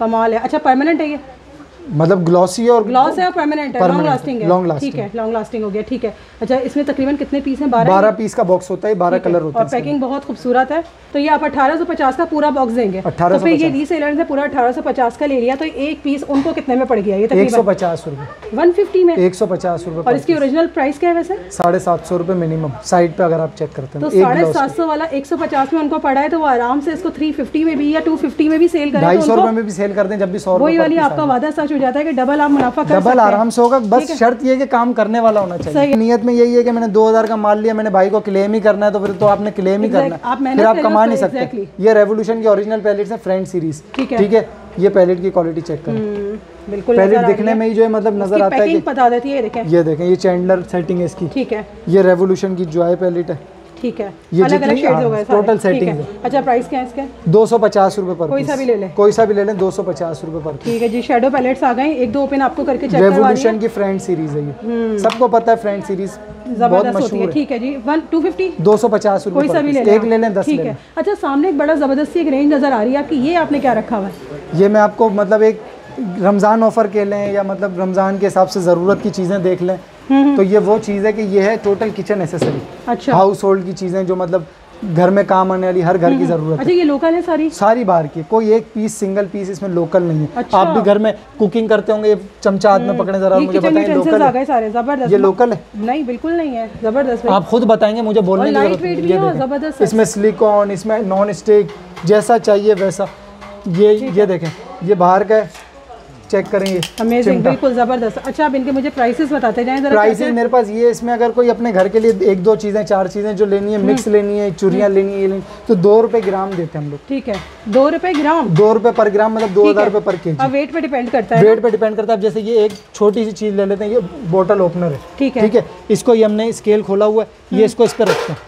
कमाल है। अच्छा परमानेंट है ये? मतलब ग्लॉसी और ग्लॉस है और परमानेंट है लॉन्ग लास्टिंग है। long lasting ठीक है लॉन्ग लास्टिंग हो गया ठीक है। अच्छा इसमें तकरीबन कितने पीस हैं? बारह बारह पीस का बॉक्स होता है बारह कलर होते और पैकिंग बहुत खूबसूरत है। तो ये आप 1850 का पूरा बॉक्स देंगे। तो 1850 फिर ये रीसेलर से पूरा 1850 का ले लिया तो एक पीस उनको कितने में पड़ गया? ये एक सौ तकरीबन पचास रुपये 150 में। एक सौ पचास और इसकी ओरिजिनल प्राइस क्या है वैसे? साढ़े सात सौ रुपये मिनिमम साइड पे अगर आप चेक करते तो हैं एक साढ़े सात सौ वाला 150 में उनको पड़ा है तो वो आराम से इसको 350 में भी या 250 में भी सेल करें ढाई तो सौ उनको रुपये में भी सेल करते हैं जब भी सौ वही वाली आपका वादा सच हो जाता है कि डबल आप मुनाफा कर डबल आराम से होगा बस शर्त ये है कि काम करने वाला होना चाहिए। नियत में यही है कि मैंने 2000 का माल लिया मैंने भाई को क्लेम ही करना है तो फिर तो आपने क्लेम ही करना आप है फिर आप कमा तो नहीं सकते। ये रेवोल्यूशन की ओरिजिनल पैलेट्स है फ्रेंड सीरीज़ ठीक है। ये पैलेट की क्वालिटी चेक करें। हम्म, बिल्कुल पैलेट दिखने में ही जो है मतलब नज़र आता है देती है ये देखें। ये देखें ये चैंडलर सेटिंग है इसकी। ठीक है। ये रेवोल्यूशन की जो है पैलेट है। ठीक है। ये अलग अलग शेड्स हो हाँ, गए है। है। अच्छा प्राइस क्या है इसके? दो सौ पचास रुपये पर कोई सा भी ले लें। कोई सा भी ले लें दो सौ पचास रुपये पर ठीक है जी शेडो पैलेट्स आ गए। एक दो ओपन आपको करके चेक रेवोल्यूशन की फ्रेंड सीरीज़ है ये। सबको पता है फ्रेंड सीरीज़ ज़बरदस्त होती है। है। ठीक है जी वन टू फिफ्टी दो सौ पचास कोई सा भी ले लें एक ले लें दस ठीक है। अच्छा सामने एक बड़ा ज़बरदस्ती एक रेंज नज़र आ रही है आपकी। ये आपने क्या रखा हुआ है? ये मैं आपको मतलब एक रमज़ान ऑफ़र के लें या मतलब रमज़ान के हिसाब से ज़रूरत की चीज़ें देख लें। तो ये वो चीज़ है कि ये है टोटल किचन एसेसरी अच्छा। हाउस होल्ड की चीज़ें जो मतलब घर में काम आने वाली हर घर की ज़रूरत है। अच्छा ये लोकल है सारी? सारी बाहर की कोई एक पीस सिंगल पीस इसमें लोकल नहीं है। अच्छा। आप भी घर में कुकिंग करते होंगे ये चमचा हाथ में पकड़े जरा मुझे बताएँ लोकल आ है? गए सारे ज़बरदस्त। ये लोकल है? नहीं बिल्कुल नहीं है ज़बरदस्त आप खुद बताएँगे मुझे बोलने की ज़रूरत ज़बरदस्त इसमें सिलिकॉन इसमें नॉन स्टिक जैसा चाहिए वैसा। ये ये देखें ये बाहर का है। चेक करेंगे अमेजिंग बिल्कुल ज़बरदस्त। अच्छा आप इनके मुझे प्राइसेस बताते जाएँ जरा प्राइसेस मेरे पास ये इसमें अगर कोई अपने घर के लिए एक दो चीज़ें चार चीज़ें जो लेनी है हम्म। मिक्स लेनी है चूरियाँ लेनी है लेनी तो दो रुपए ग्राम देते हैं हम लोग। ठीक है। दो रुपए ग्राम? दो रुपए पर ग्राम मतलब दो हज़ार। रुपये पर के जी वेट पे डिपेंड करता है वेट पे डिपेंड करता है। जैसे ये एक छोटी सी चीज़ ले लेते हैं ये बोटल ओपनर है। ठीक है। हम्म। ठीक है? इसको ये हमने स्केल खोला हुआ है। ये इसको इस पर रखते हैं।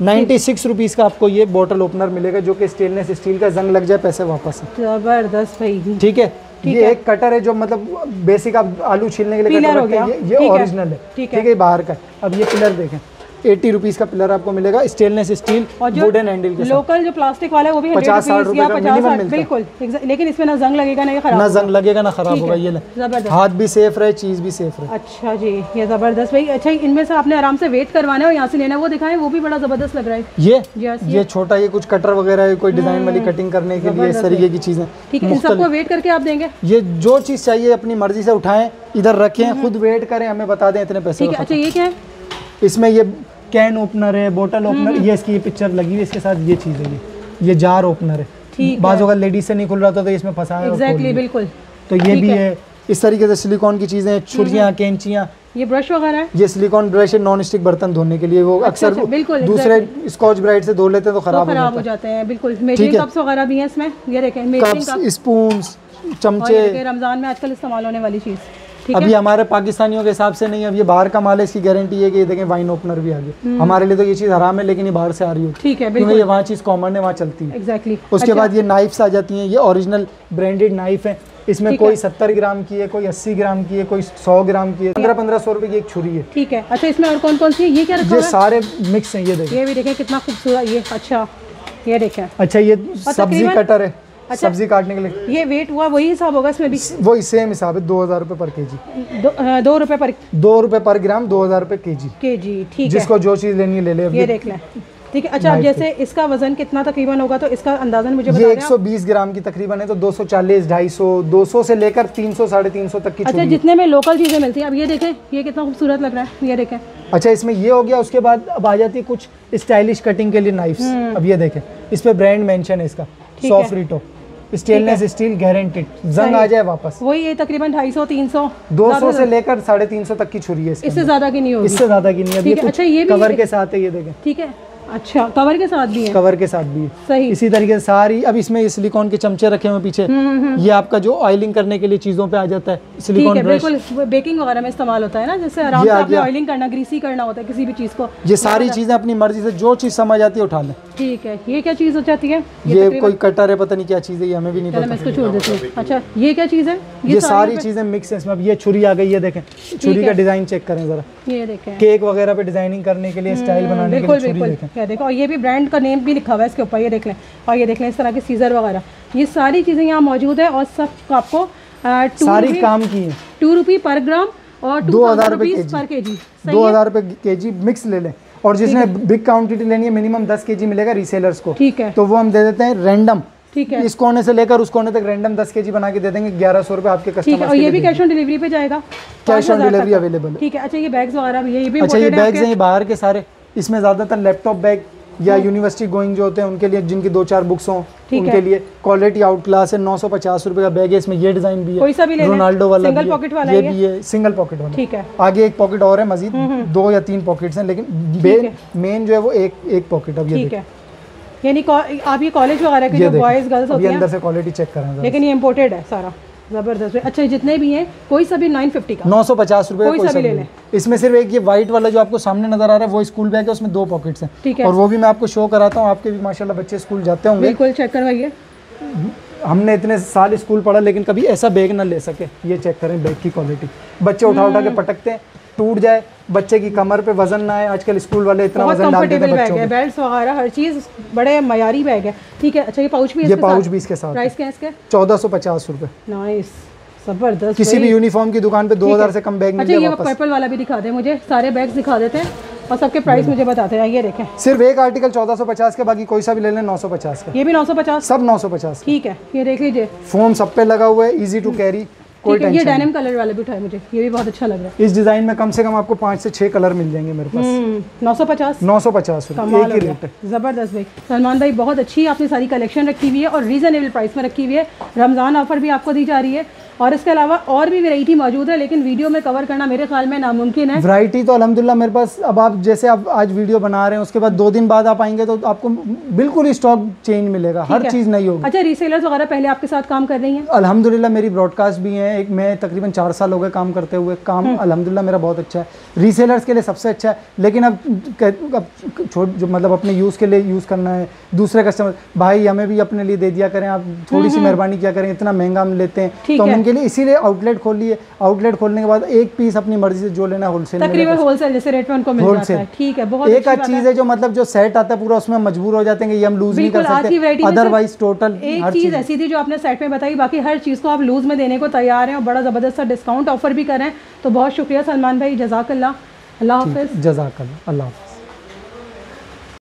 नाइन्टी सिक्स रुपीज़ का आपको ये बोतल ओपनर मिलेगा जो कि स्टेनलेस स्टील का जंग लग जाए पैसे वापस ज़बरदस्त भाई। ठीक है? ये एक कटर है जो मतलब बेसिक आप आलू छीलने के लिए कटर हो गया। ये, ये ओरिजिनल है। ठीक है। बाहर का है। अब ये पिलर देखें। एट्टी रुपीज़ का पिलर आपको मिलेगा स्टेनलेस स्टील और वुडन हैंडल के लोकल जो प्लास्टिक वाला है वो भी 100 50 60 रुपए का 50 minimum 60 मिलता बिल्कुल लेकिन इसमें ना जंग लगेगा ना खराब ना जंग लगेगा ना खराब होगा ये हाथ भी सेफ़ रहे चीज़ भी सेफ़ रहे। अच्छा जी ये ज़बरदस्त। भाई अच्छा इनमें से आपने आराम से वेट करवाना है और यहाँ से लेना है वो दिखाएँ वो भी बड़ा ज़बरदस्त लग रहा है। ये ये छोटा ये कुछ कटर वगैरह है कोई डिज़ाइन वाली कटिंग करने के लिए इस तरीके की चीज़ें। ठीक है इन सबको वेट करके आप देंगे। ये जो चीज़ चाहिए अपनी मर्ज़ी से उठाएँ इधर रखें खुद वेट करें हमें बता दें इतने पैसे ठीक है अच्छा ये क्या है। इसमें ये कैन ओपनर है बोतल ओपनर ये इसकी ये पिक्चर लगी हुई है इसके साथ ये चीज़ है। ये ये जार ओपनर है। बाजू का लेडीज़ से नहीं खुल रहा था तो इसमें फंसा है एग्जैक्टली बिल्कुल। तो ये भी है। इस तरीके से सिलिकॉन की चीज़ें छुरियाँ कैंचियाँ। ये ब्रश वगैरह? है ये सिलिकॉन ब्रश है नॉन स्टिक बर्तन धोने के लिए। वो अक्सर अच्छा, बिल्कुल, दूसरे स्कॉच ब्राइट से धो लेते हैं तो तो खराब हो खराब हो जाते हैं बिल्कुल। मेजरिंग। कप्स वगैरह भी हैं इसमें? ये देखें मेजरिंग कप्स स्पून चमचे। रमज़ान में आजकल इस्तेमाल होने वाली चीज़। अभी हमारे पाकिस्तानियों के हिसाब से नहीं अब ये बाहर का माल है इसकी गारंटी है कि ये देखें वाइन ओपनर भी आ गया हम्म। हमारे लिए तो ये चीज़ हराम है लेकिन ये बाहर से आ रही होती ठीक है है क्योंकि ये वहाँ चीज़ कॉमन है वहाँ चलती है। एग्जैक्टली उसके बाद ये नाइफ्स आ जाती हैं ये ओरिजिनल ब्रांडेड नाइफ है। इसमें कोई सत्तर ग्राम की है कोई अस्सी ग्राम की है कोई सौ ग्राम की है। पंद्रह पंद्रह सौ रुपये की एक छुरी है। ठीक है। अच्छा इसमें और कौन कौन सी ये क्या रखा ये है? सारे मिक्स हैं ये देखें। ये भी देखें कितना खूबसूरत ये अच्छा। ये देखें। अच्छा ये सब्ज़ी कटर है। अच्छा। सब्ज़ी काटने के लिए। ये वेट हुआ वही हिसाब होगा इसमें भी? वही सेम हिसाब है दो हज़ार रुपये पर के जी दो, दो रुपए पर दो रुपये पर ग्राम दो हज़ार रुपये के जी के जी ठीक है। जिसको जो चीज़ लेनी है ले ले। ये देख लें। ठीक है अच्छा जैसे इसका वज़न कितना तकरीबन होगा तो इसका अंदाजन मुझे बता ये दें आप। 120 ग्राम की तकरीबन है तो 240 250 200 से लेकर 300 साढ़े तीन तक की अच्छा जितने में लोकल चीज़ें मिलती हैं अब ये देखें ये कितना खूबसूरत लग रहा है ये देखें। अच्छा इसमें ये हो गया उसके बाद अब आ जाती है कुछ स्टाइलिश कटिंग के लिए नाइफ्स अब ये देखें इस पे ब्रांड मेंशन है इसका हम्म। सॉफ्ट रिटो स्टेनलेस स्टील गारंटेड जंग आ जाए वापस। वही ये तकरीबन ढाई सौ तीन सौ। 200 से लेकर साढ़े तीन सौ तक की छुरी है इससे ज़्यादा की नहीं होगी। इससे ज़्यादा की नहीं अभी है, अच्छा, ये भी- कवर के साथ है ये देखें। ठीक है। अच्छा कवर के साथ भी है? कवर के साथ भी है। सही। इसी तरीके से सारी अब इसमें ये सिलिकॉन के चमचे रखे हुए हैं पीछे। ये आपका जो ऑयलिंग करने के लिए चीज़ों पे आ जाता है हम्म, सिलिकॉन बिल्कुल बेकिंग वगैरह में इस्तेमाल होता है ना जैसे आराम ये से आपने ऑयलिंग करना ग्रीसी करना होता है किसी भी चीज़ को। ये सारी चीज़ें अपनी मर्ज़ी से जो चीज़ समझ आती है उठा लें। ठीक है ये क्या चीज़ हो जाती है? ये कोई कटर है पता नहीं क्या चीज़ है ये हमें भी नहीं पता। इसको छोड़ देती हूँ। अच्छा ये क्या चीज़ है? ये सारी चीज़ें मिक्स है इसमें। अब ये छुरी आ गई है देखें। छुरी का डिज़ाइन चेक करें ज़रा। ये देखें। केक वगैरह पे डिज़ाइनिंग करने के लिए स्टाइल बनाने के लिए छुरी देखें। क्या देखो और ये भी ब्रांड का नेम भी लिखा हुआ है इसके ऊपर ये देख लें। और ये देख लें इस तरह के सीज़र वगैरह। ये सारी चीज़ें यहाँ मौजूद है और सब आपको सारी काम की है। टू रुपी पर ग्राम और दो हज़ार रुपये पर के जी दो हज़ार रुपये के जी मिक्स ले लें। और जिसने बिग क्वांटिटी लेनी है मिनिमम दस के जी मिलेगा रीसेलर्स को। ठीक है। तो वो हम दे देते हैं रैंडम ठीक है। इस कोने से लेकर उस कोने तक रैंडम दस के जी बना के दे देंगे ग्यारह सौ रुपये आपके ठीक है। कस्टमर और ये भी कैश ऑन डिलीवरी पे जाएगा? कैश ऑन डिलीवरी अवेलेबल ठीक है। अच्छा ये बैग्स वगैरह भी है ये भी अच्छा ये बैग्स हैं ये बाहर के सारे। इसमें ज़्यादातर लैपटॉप बैग या यूनिवर्सिटी गोइंग जो होते हैं उनके लिए जिनकी दो चार बुक्स हों उनके लिए क्वालिटी आउट क्लास है नौ सौ पचास रुपये का बैग है इसमें ये डिज़ाइन भी है। कोई सा भी रोनाल्डो वाला है, pocket वाला ये है भी है। सिंगल पॉकेट वाला। ठीक है। आगे एक पॉकेट और है मजीद दो या तीन पॉकेट्स हैं लेकिन मेन जो है वो एक एक पॉकेट अब ये ठीक है। यानी आप ये कॉलेज वगैरह के जो बॉयज़ गर्ल्स होते हैं अंदर से क्वालिटी चेक करें लेकिन ये इम्पोर्टेड है सारा। ज़बरदस्त। अच्छा जितने भी हैं कोई सा भी नाइन फिफ्टी का। नौ सौ पचास रुपये कोई कोई सा भी ले लें। इसमें सिर्फ़ एक ये व्हाइट वाला जो आपको सामने नज़र आ रहा है वो स्कूल बैग है उसमें दो पॉकेट्स हैं। ठीक है। और वो भी मैं आपको शो कराता हूँ आपके भी माशाल्लाह बच्चे स्कूल जाते होंगे। बिल्कुल चेक करवाइए। हमने इतने साल स्कूल पढ़ा लेकिन कभी ऐसा बैग ना ले सके। ये चेक करें बैग की क्वालिटी बच्चे उठा उठा हम्म। के पटकते हैं। टूट जाए बच्चे की कमर पे वज़न ना आए आजकल स्कूल वाले इतना वज़न डाल देते हैं बैग बच्चों है पे बेल्ट वगैरह हर चीज़ बड़े मयारी बैग है। ठीक है अच्छा ये पाउच भी है ये पाउच भी इसके साथ प्राइस क्या है इसके? चौदह सौ पचास रुपये नाइस ज़बरदस्त किसी भी यूनिफॉर्म की दुकान पे दो हज़ार। से कम बैग अच्छा ये पर्पल वाला भी दिखा दे मुझे सारे बैग्स दिखा देते हैं और सबके प्राइस मुझे बताते हैं ये देखें। सिर्फ़ एक आर्टिकल चौदह सौ पचास के बाकी कोई सा भी ले लें नौ सौ पचास का। ये भी नौ सौ पचास? सब नौ सौ पचास ठीक है ये देख लीजिए। फ़ोन सब पे लगा हुआ है इजी टू कैरी कोई ये डेनिम कलर वाले भी उठाए मुझे। ये भी बहुत अच्छा लग रहा है। इस डिज़ाइन में कम से कम आपको पाँच से छह कलर मिल जाएँगे मेरे पास। नौ सौ पचास? नौ सौ पचास एक ही रेट ज़बरदस्त भाई। सलमान भाई बहुत अच्छी आपने सारी कलेक्शन रखी हुई है और रीज़नेबल प्राइस में रखी हुई है। रमज़ान ऑफ़र भी आपको दी जा रही है। और इसके अलावा और भी वेराइटी मौजूद है लेकिन वीडियो में कवर करना मेरे ख्याल में नामुमकिन है। वैरायटी तो अल्हम्दुलिल्लाह मेरे पास अब आप जैसे आप आज वीडियो बना रहे हैं उसके बाद दो दिन बाद आप आएँगे तो आपको बिल्कुल ही स्टॉक चेंज मिलेगा हर चीज़ नहीं होगी। अच्छा रीसेलर्स वगैरह पहले आपके साथ काम कर रही हैं? अल्हम्दुलिल्लाह मेरी ब्रॉडकास्ट भी है एक मैं तकरीबन चार साल हो गए काम करते हुए काम हम्म। अल्हम्दुलिल्लाह मेरा बहुत अच्छा है। रीसेलर्स के लिए सबसे अच्छा है लेकिन अब अब छोट जो मतलब अपने यूज़ के लिए यूज़ करना है दूसरे कस्टमर भाई हमें भी अपने लिए दे दिया करें आप थोड़ी सी मेहरबानी किया करें इतना महँगा हम लेते हैं हम्म, तो हम है। उनके लिए इसीलिए आउटलेट खोल लिए। आउटलेट खोलने के बाद एक पीस अपनी मर्ज़ी से जो लेना होलसेल तकरीबन होलसेल जैसे रेट में उनको मिल जाता है। ठीक है बहुत एक आध चीज़ है जो मतलब जो सेट आता है पूरा उसमें मजबूर हो जाते हैं ये हम लूज नहीं कर की सकते। अदरवाइज़ टोटल एक हर चीज़ चीज़। ऐसी थी जो आपने सेट में बताई बाकी हर चीज़ को आप लूज में देने को तैयार हैं और बड़ा ज़बरदस्त सा डिस्काउंट ऑफ़र भी करें। तो बहुत शुक्रिया सलमान भाई जजाकल्ला। अल्लाह हाफिज़। जजाकल्ला अल्लाह हाफ़िज़।